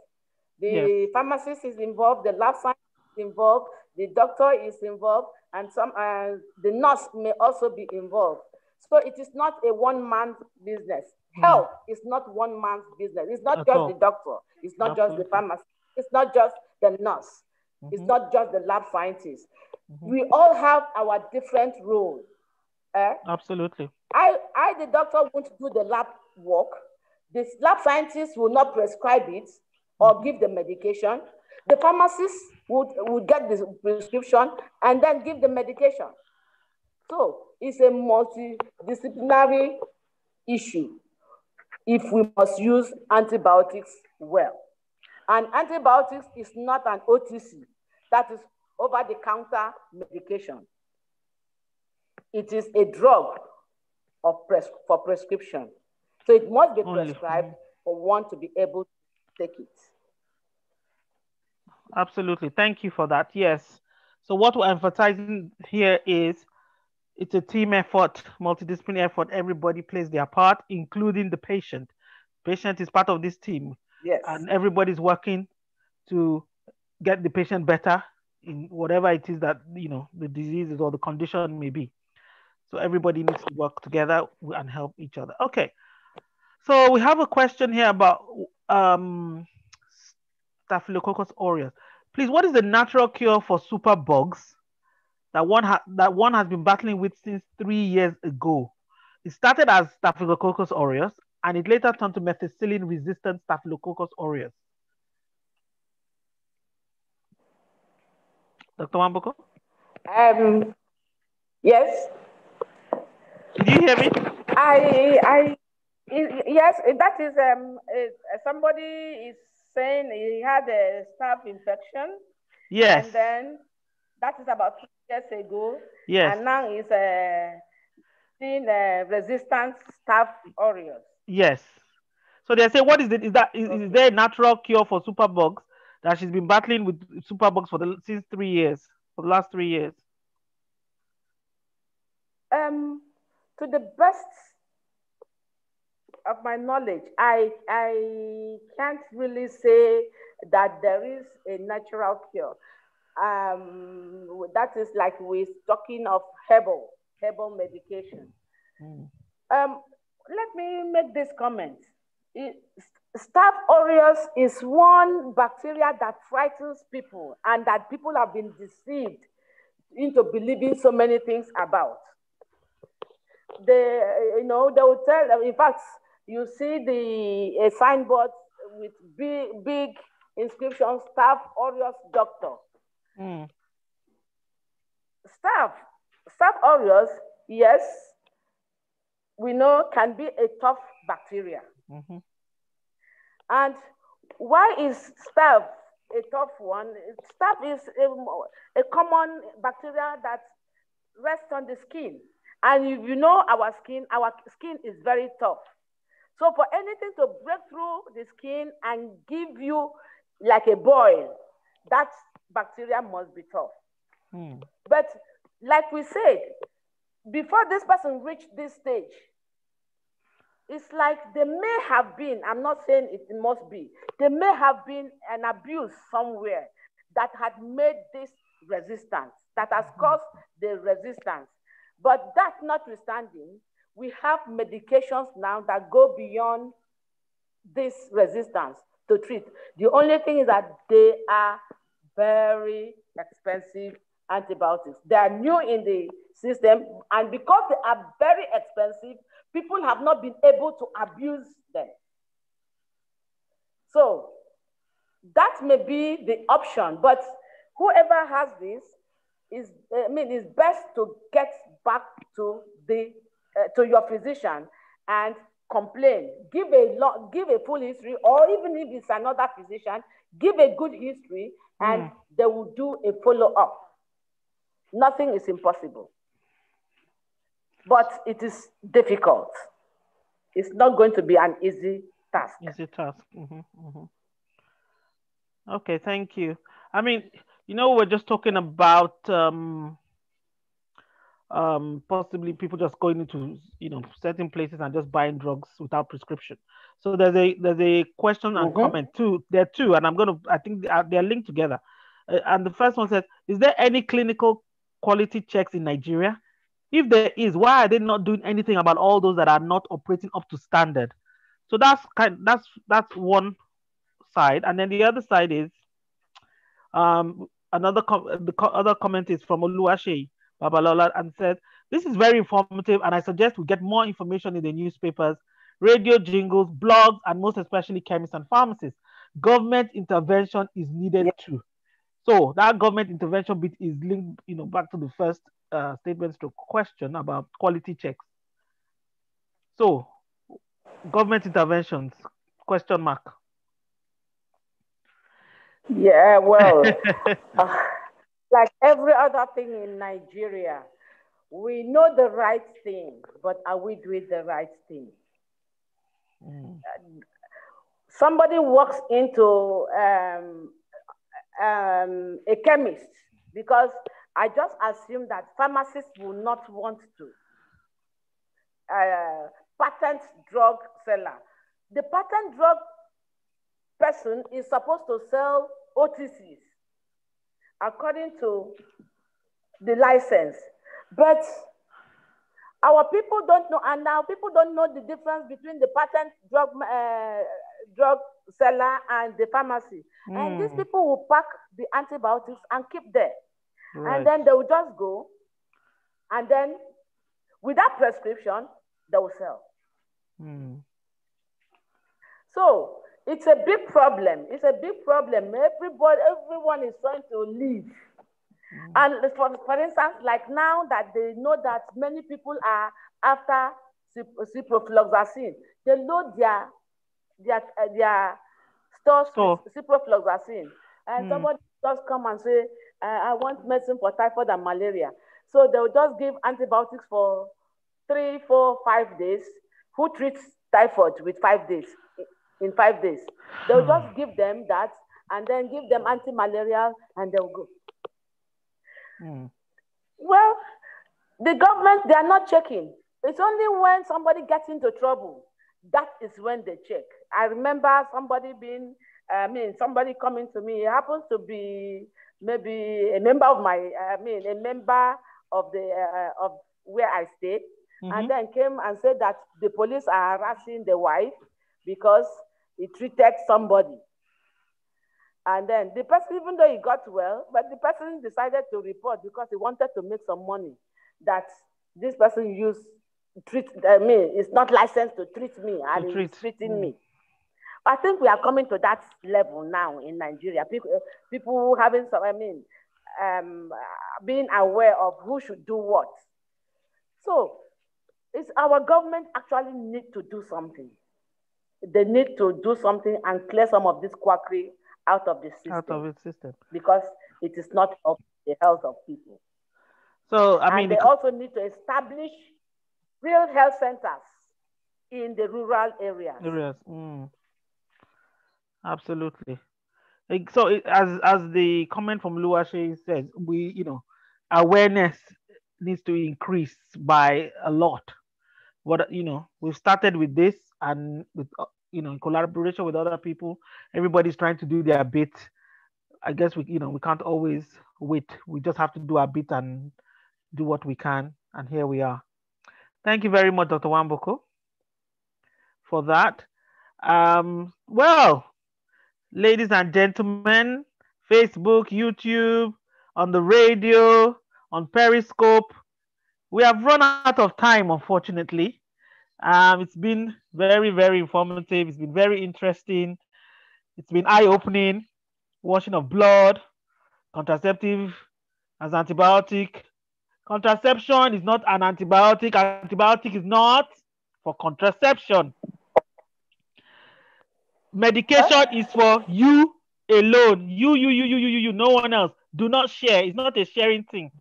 The pharmacist is involved, the lab scientist is involved, the doctor is involved, and some uh, the nurse may also be involved. So it is not a one-man business. Health is not one man's business. It's not At just all. the doctor. It's not just the Absolutely. pharmacist. It's not just the nurse. It's Mhm. not just the lab scientist. Mhm. We all have our different roles. eh? Absolutely. I, I, the doctor, won't do the lab work. The lab scientist will not prescribe it or give the medication. The pharmacist would, would get the prescription and then give the medication. So it's a multidisciplinary issue if we must use antibiotics well. And antibiotics is not an OTC, that is over-the-counter medication. It is a drug of pres for prescription. So it must be prescribed for one to be able to take it. Absolutely. Thank you for that. Yes. So what we're emphasizing here is it's a team effort, multidisciplinary effort. Everybody plays their part, including the patient. Patient is part of this team. Yes. And everybody's working to get the patient better in whatever it is that you know the diseases or the condition may be. So everybody needs to work together and help each other. Okay. So we have a question here about um, Staphylococcus aureus. Please, what is the natural cure for superbugs that one that one has been battling with since three years ago? It started as Staphylococcus aureus, and it later turned to methicillin-resistant Staphylococcus aureus. Dr. Wamboko? Um, yes. Did you hear me? I, I, yes, that is, um, somebody is saying he had a staph infection. Yes. And then that is about years ago. Yes. And now he's uh, seeing uh, resistant staph aureus. Yes. So they say, what is it? Is that is, is there a natural cure for superbugs that she's been battling with superbugs for the since three years, for the last three years? Um, to the best of my knowledge, I I can't really say that there is a natural cure. Um, that is like we're talking of herbal herbal medication. Mm. Um, let me make this comment. It, Staph aureus is one bacteria that frightens people and that people have been deceived into believing so many things about. They, you know, they will tell, in fact, you see the a signboard with big, big inscription, Staph aureus doctor. Mm. Staph, Staph aureus, yes, we know can be a tough bacteria. Mm-hmm. And why is staph a tough one? Staph is a, a common bacteria that rests on the skin. And if you know our skin, our skin is very tough. So for anything to break through the skin and give you like a boil, that bacteria must be tough. Hmm. But like we said, before this person reached this stage, it's like there may have been, I'm not saying it must be, there may have been an abuse somewhere that had made this resistance, that has mm-hmm. caused the resistance. But that notwithstanding, we have medications now that go beyond this resistance to treat. The only thing is that they are very expensive antibiotics. They are new in the system, and because they are very expensive, people have not been able to abuse them. So that may be the option, but whoever has this is, I mean, it's best to get back to the uh, to your physician and complain. Give a lot, give a full history, or even if it's another physician, give a good history, and mm. they will do a follow up. Nothing is impossible but it is difficult. It's not going to be an easy task. Easy task. Mm-hmm, mm-hmm. Okay, thank you. I mean, you know, we're just talking about um, um, possibly people just going into you know certain places and just buying drugs without prescription. So there's a there's a question and mm-hmm. comment too. There are two, and I'm gonna I think they are, they are linked together. Uh, and the first one says, is there any clinical quality checks in Nigeria? If there is, why are they not doing anything about all those that are not operating up to standard? So that's kind that's that's one side, and then the other side is um, another com- the co- other comment is from Oluwaseyi Babalola and said this is very informative, and I suggest we get more information in the newspapers, radio jingles, blogs, and most especially chemists and pharmacists. Government intervention is needed too. So that government intervention bit is linked, you know, back to the first uh, statements to question about quality checks. So, government interventions, question mark. Yeah, well, uh, like every other thing in Nigeria, we know the right thing, but are we doing the right thing? Mm. Somebody walks into um, um, a chemist because I just assume that pharmacists will not want to. Uh, patent drug seller. The patent drug person is supposed to sell OTCs according to the license. But our people don't know, and now people don't know the difference between the patent drug uh, drug seller and the pharmacy. Mm. And these hmm. people will pack the antibiotics and keep there. Right. And then they will just go, and then without prescription, they will sell. Mm. So it's a big problem. It's a big problem. Everybody, everyone is trying to leave. Mm. And for, for instance, like now that they know that many people are after ciprofloxacin, they load their their uh, their stores so, with ciprofloxacin, and mm. somebody just come and say, I want medicine for typhoid and malaria. So they'll just give antibiotics for three, four, five days. Who treats typhoid with five days? In five days, they'll just give them that and then give them anti-malarial and they'll go. Mm. Well, the government, they are not checking. It's only when somebody gets into trouble, that is when they check. I remember somebody being, I mean, somebody coming to me, it happens to be maybe a member of my, I mean, a member of the, uh, of where I stay, mm-hmm. and then came and said that the police are harassing the wife because he treated somebody. And then the person, even though he got well, but the person decided to report because he wanted to make some money that this person used treat I mean it's not licensed to treat me and treat. treating mm. me. I think we are coming to that level now in Nigeria. People, people having some, I mean, um, being aware of who should do what. So, it's our government actually need to do something. They need to do something and clear some of this quackery out of the system. Out of the system. Because it is not of the health of people. So I mean, and they also need to establish real health centers in the rural areas. Areas. Mm. Absolutely. So as as the comment from Luashe says, we you know awareness needs to increase by a lot. What you know, we've started with this, and with you know in collaboration with other people everybody's trying to do their bit. I guess we you know we can't always wait. We just have to do our bit and do what we can and here we are. Thank you very much dr wamboko for that. Um, well ladies and gentlemen facebook youtube on the radio on periscope we have run out of time unfortunately um, it's been very, very informative. It's been very interesting. It's been eye-opening. Washing of blood, contraceptive as antibiotic. Contraception is not an antibiotic. Antibiotic is not for contraception. Medication is for you alone. You, you, you, you, you, you, you, no one else. Do not share. It's not a sharing thing.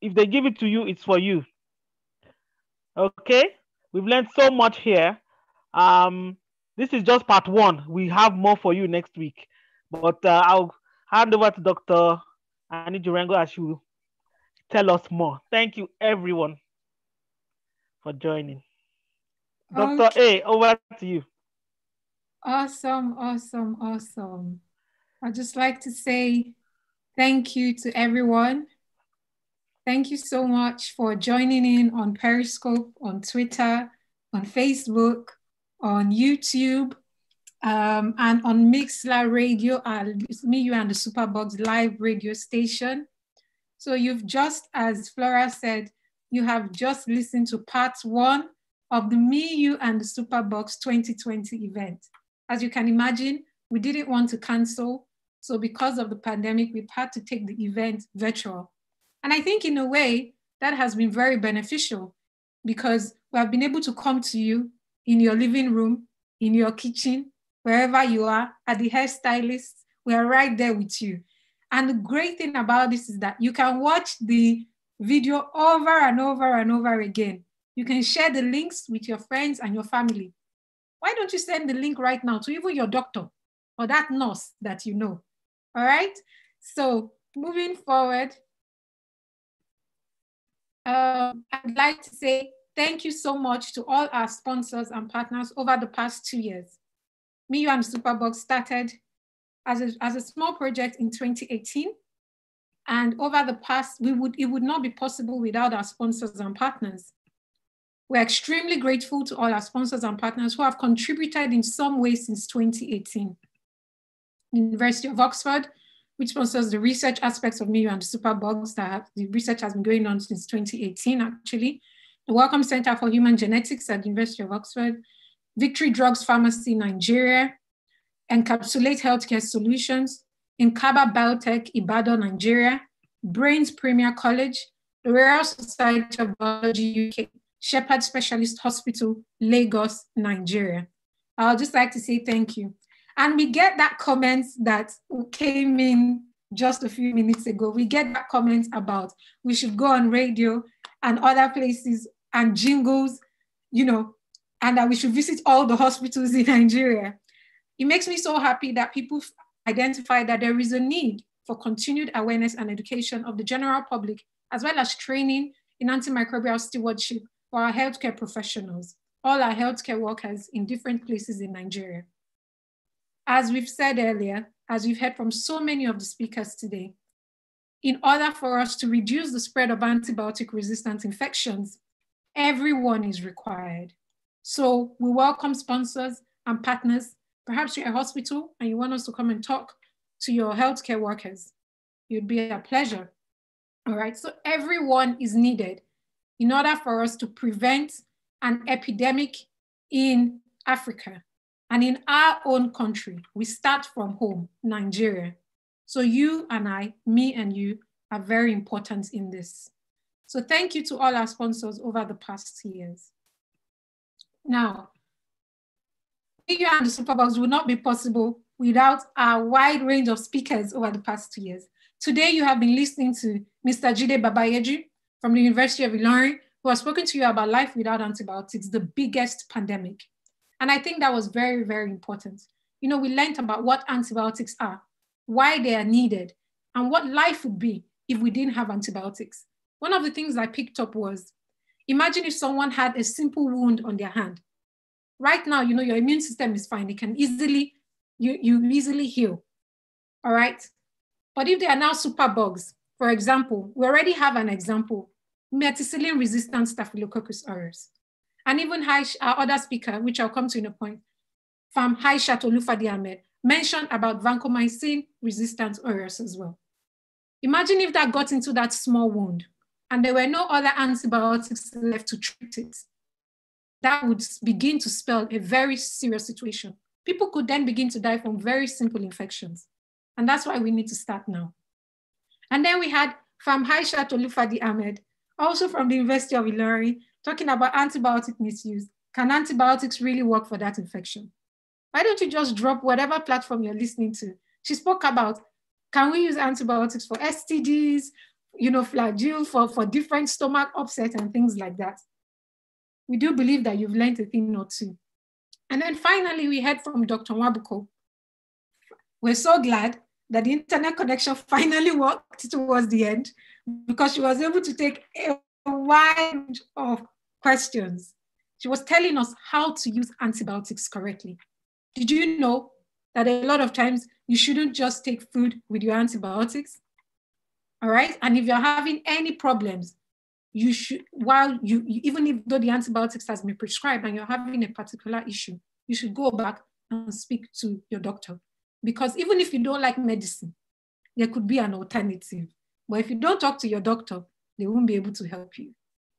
If they give it to you, it's for you. Okay? We've learned so much here. Um, this is just part one. We have more for you next week. But uh, I'll hand over to Dr. Anie Orode as she will tell us more. Thank you, everyone, for joining. Dr. Okay. A, over to you. Awesome, awesome, awesome. I'd just like to say thank you to everyone Thank you so much for joining in on Periscope, on Twitter, on Facebook, on YouTube, um, and on Mixlr Radio, uh, me, you, and the Superbugs live radio station. So you've just, as Flora said, you have just listened to part one of the Me, You, and the Superbugs 2020 event. As you can imagine, we didn't want to cancel. So because of the pandemic, we've had to take the event virtual. And I think in a way that has been very beneficial because we have been able to come to you in your living room, in your kitchen, wherever you are, at the hairstylist, we are right there with you. And the great thing about this is that you can watch the video over and over and over again. You can share the links with your friends and your family. Why don't you send the link right now to even your doctor or that nurse that you know? All right. So moving forward, um, I'd like to say thank you so much to all our sponsors and partners over the past two years. And Superbugs started as a, as a small project in 2018. And over the past, we would, it would not be possible without our sponsors and partners. We're extremely grateful to all our sponsors and partners who have contributed in some way since 2018. University of Oxford, which sponsors the research aspects of MIU and the superbugs that have, the research has been going on since 2018, actually. The Wellcome Center for Human Genetics at the University of Oxford, Victory Drugs Pharmacy Nigeria, Encapsulate Healthcare Solutions, Inkaba Biotech, Ibadan, Nigeria, Brains Premier College, the Royal Society of Biology UK, Shepherd Specialist Hospital, Lagos, Nigeria. I'll just like to say thank you. And we get that comment that came in just a few minutes ago. We get that comment about we should go on radio and other places and jingles, you know, and that we should visit all the hospitals in Nigeria. It makes me so happy that people identify that there is a need for continued awareness and education of the general public, as well as training in antimicrobial stewardship for our healthcare professionals, all our healthcare workers in different places in Nigeria. As we've said earlier, as we've heard from so many of the speakers today, in order for us to reduce the spread of antibiotic resistant infections, everyone is required. So we welcome sponsors and partners Perhaps you're a hospital and you want us to come and talk to your healthcare workers. It would be a pleasure. All right, so everyone is needed in order for us to prevent an epidemic in Africa and in our own country. We start from home, Nigeria. So you and I, me and you, are very important in this. So thank you to all our sponsors over the past years. Now, you and the Superbugs would not be possible without our wide range of speakers over the past two years. Today, you have been listening to Mr. Jide Babayeju from the University of Ilorin, who has spoken to you about life without antibiotics, the biggest pandemic. And I think that was very, very important. You know, we learned about what antibiotics are, why they are needed, and what life would be if we didn't have antibiotics. One of the things I picked up was, imagine if someone had a simple wound on their hand right now, you know, your immune system is fine. It can easily, you, you easily heal. All right. But if they are now super bugs, for example, we already have an example, methicillin resistant Staphylococcus aureus. And even our other speaker, which I'll come to in a point, from Aishat Olufadi Ahmed, mentioned about vancomycin resistant aureus as well. Imagine if that got into that small wound and there were no other antibiotics left to treat it that would begin to spell a very serious situation. People could then begin to die from very simple infections. And that's why we need to start now. And then we had from Aishat Olufadi Ahmed, also from the University of Ilorin, talking about antibiotic misuse. Can antibiotics really work for that infection? Why don't you just drop whatever platform you're listening to? She spoke about, can we use antibiotics for STDs, you know, flagyl for, for different stomach upset and things like that we do believe that you've learned a thing or two. And then finally, we heard from Dr. Wabuko. We're so glad that the internet connection finally worked towards the end because she was able to take a wide of questions. She was telling us how to use antibiotics correctly. Did you know that a lot of times you shouldn't just take food with your antibiotics? All right. And if you're having any problems, you should, while you, even if though the antibiotics has been prescribed and you're having a particular issue, you should go back and speak to your doctor. Because even if you don't like medicine, there could be an alternative. But if you don't talk to your doctor, they won't be able to help you.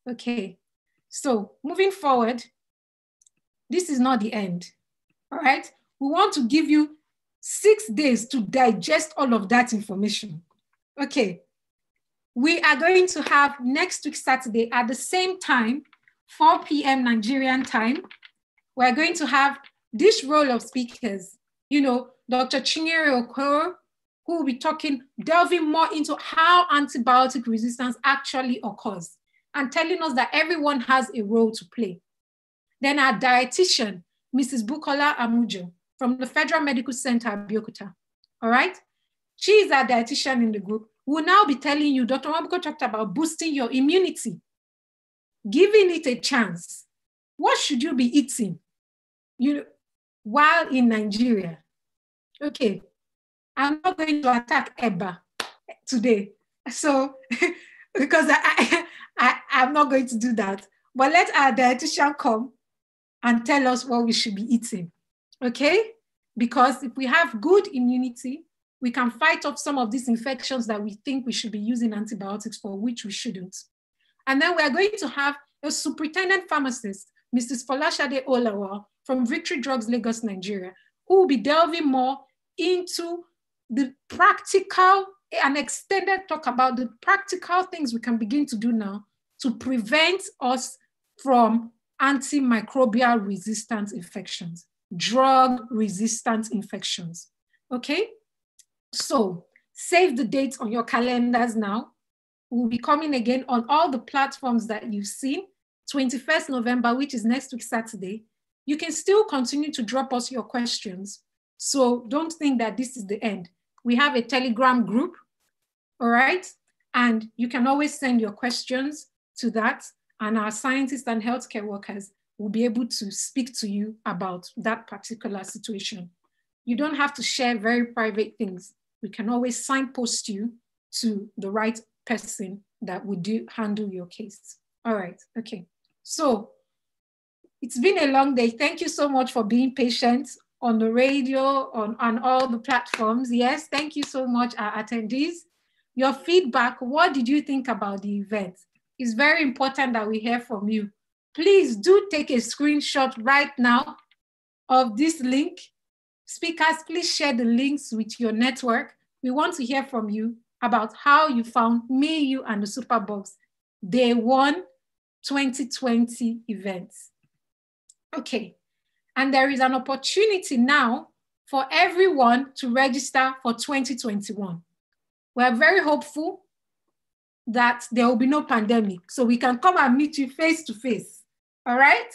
Okay, so moving forward, this is not the end, all right? We want to give you six days to digest all of that information. Okay, we are going to have next week Saturday at the same time, 4 p.m. Nigerian time. We're going to have this role of speakers, you know, Dr. Chinyere Okoro, who will be talking, delving more into how antibiotic resistance actually occurs and telling us that everyone has a role to play. Then our dietitian, Mrs. Bukola Amujo from the Federal Medical Center, Abeokuta. All right? She is our dietitian in the group. We'll now be telling you, Dr. Wabuko talked about boosting your immunity, giving it a chance. What should you be eating you, know, while in Nigeria? Okay, I'm not going to attack EBA today. So, because I, I, I'm not going to do that. But let our dietitian come and tell us what we should be eating. Okay? Because if we have good immunity, we can fight off some of these infections that we think we should be using antibiotics for, which we shouldn't. And then we're going to have a superintendent pharmacist, Mrs. Folashade Olawa from Victory Drugs Lagos, Nigeria, who will be delving more into the practical and extended talk about the practical things we can begin to do now to prevent us from antimicrobial resistant infections, drug resistant infections. Okay? So save the dates on your calendars now. We'll be coming again on all the platforms that you've seen. 21st November, which is next week, Saturday. You can still continue to drop us your questions. So don't think that this is the end. We have a Telegram group, all right? And you can always send your questions to that, and our scientists and healthcare workers will be able to speak to you about that particular situation. You don't have to share very private things. We can always signpost you to the right person that would do handle your case. All right, okay. So it's been a long day. Thank you so much for being patient on the radio, on, on all the platforms. Yes, thank you so much, our attendees. Your feedback, what did you think about the event? It's very important that we hear from you. Please do take a screenshot right now of this link. Speakers, please share the links with your network. We want to hear from you about how you found me, you, and the Superbugs Day One 2020 events. Okay, and there is an opportunity now for everyone to register for 2021. We're very hopeful that there will be no pandemic, so we can come and meet you face to face. All right?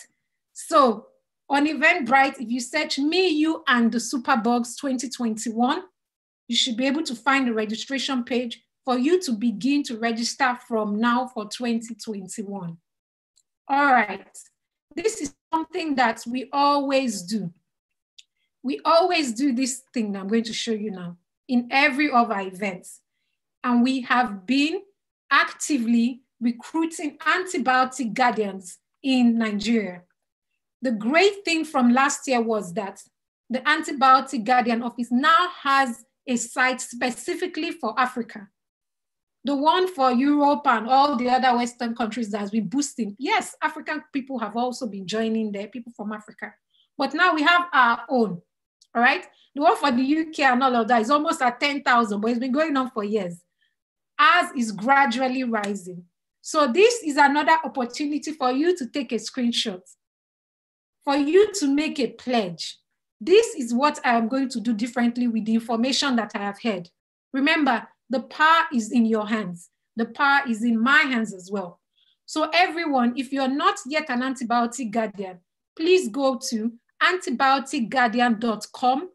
So on Eventbrite, if you search me, you, and the Superbugs 2021, you should be able to find the registration page for you to begin to register from now for 2021. All right. This is something that we always do. We always do this thing that I'm going to show you now in every of our events. And we have been actively recruiting antibiotic guardians in Nigeria. The great thing from last year was that the antibiotic guardian office now has a site specifically for Africa the one for Europe and all the other Western countries that has been boosting. Yes, African people have also been joining there, people from Africa. But now we have our own, all right? The one for the UK and all of that is almost at 10,000, but it's been going on for years. Ours is gradually rising. So this is another opportunity for you to take a screenshot, for you to make a pledge. This is what I am going to do differently with the information that I have heard. Remember, the power is in your hands. The power is in my hands as well. So everyone, if you're not yet an antibiotic guardian, please go to antibioticguardian.com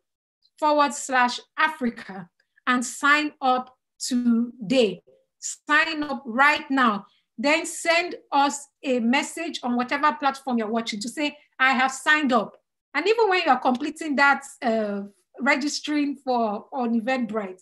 forward slash Africa and sign up today. Sign up right now. Then send us a message on whatever platform you're watching to say, I have signed up. And even when you're completing that uh, registering for on Eventbrite,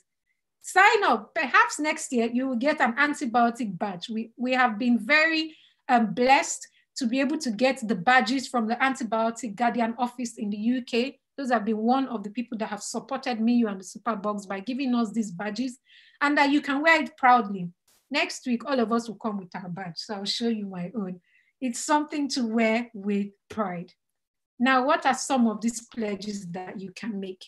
sign up. Perhaps next year you will get an antibiotic badge. We, we have been very um, blessed to be able to get the badges from the Antibiotic Guardian Office in the UK. Those have been one of the people that have supported me, you and the Superbugs by giving us these badges and that you can wear it proudly. Next week, all of us will come with our badge. So I'll show you my own. It's something to wear with pride. Now, what are some of these pledges that you can make?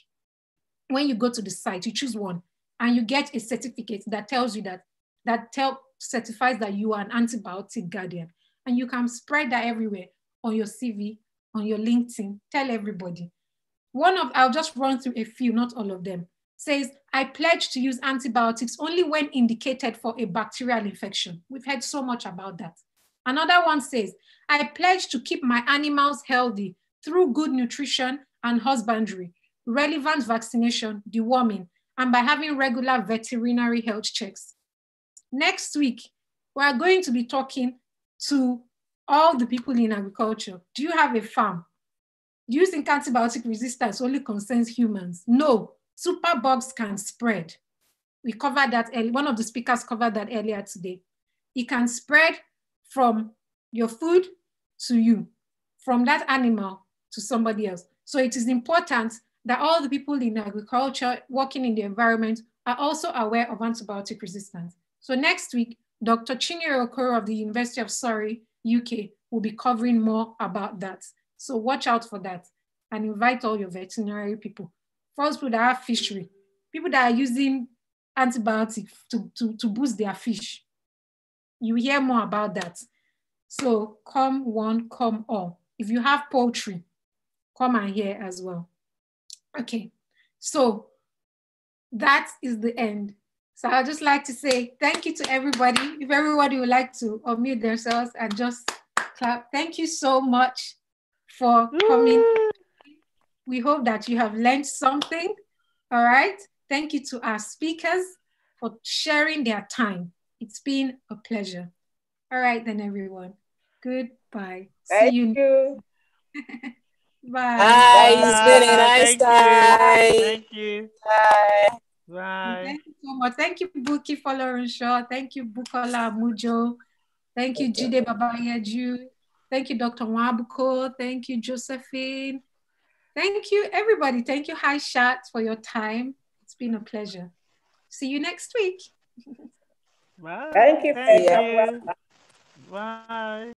When you go to the site, you choose one and you get a certificate that tells you that that tell certifies that you are an antibiotic guardian. And you can spread that everywhere on your CV, on your LinkedIn, tell everybody. One of, I'll just run through a few, not all of them, says, I pledge to use antibiotics only when indicated for a bacterial infection. We've heard so much about that. Another one says, I pledge to keep my animals healthy through good nutrition and husbandry, relevant vaccination, deworming, and by having regular veterinary health checks. Next week, we are going to be talking to all the people in agriculture. Do you have a farm? Do you think antibiotic resistance only concerns humans? No, superbugs can spread. We covered that, early, one of the speakers covered that earlier today. It can spread from your food to you, from that animal to somebody else. So it is important that all the people in agriculture working in the environment are also aware of antibiotic resistance. So next week, Dr. Chinyere Okoro of the University of Surrey, UK, will be covering more about that. So watch out for that and invite all your veterinary people. First, people that have fishery, people that are using antibiotics to, to, to boost their fish. You hear more about that. So come one, come all. If you have poultry, come and hear as well. Okay, so that is the end. So I'd just like to say thank you to everybody. If everybody would like to unmute themselves and just clap. Thank you so much for coming. We hope that you have learned something. All right. Thank you to our speakers for sharing their time. It's been a pleasure. All right, then, everyone. Goodbye. Thank See you. you. Bye. Bye. It's been a nice Thank time. You. Thank you. Bye. Bye. Thank you so much. Thank you, Buki Folorunsho. Thank you, Bukola Mujo. Thank you, Jide Babayaju. Thank you, Dr. Wabuko. Thank you, Josephine. Thank you, everybody. Thank you, Aishat, for your time. It's been a pleasure. See you next week. Bye. Thank you. Thank you. Bye.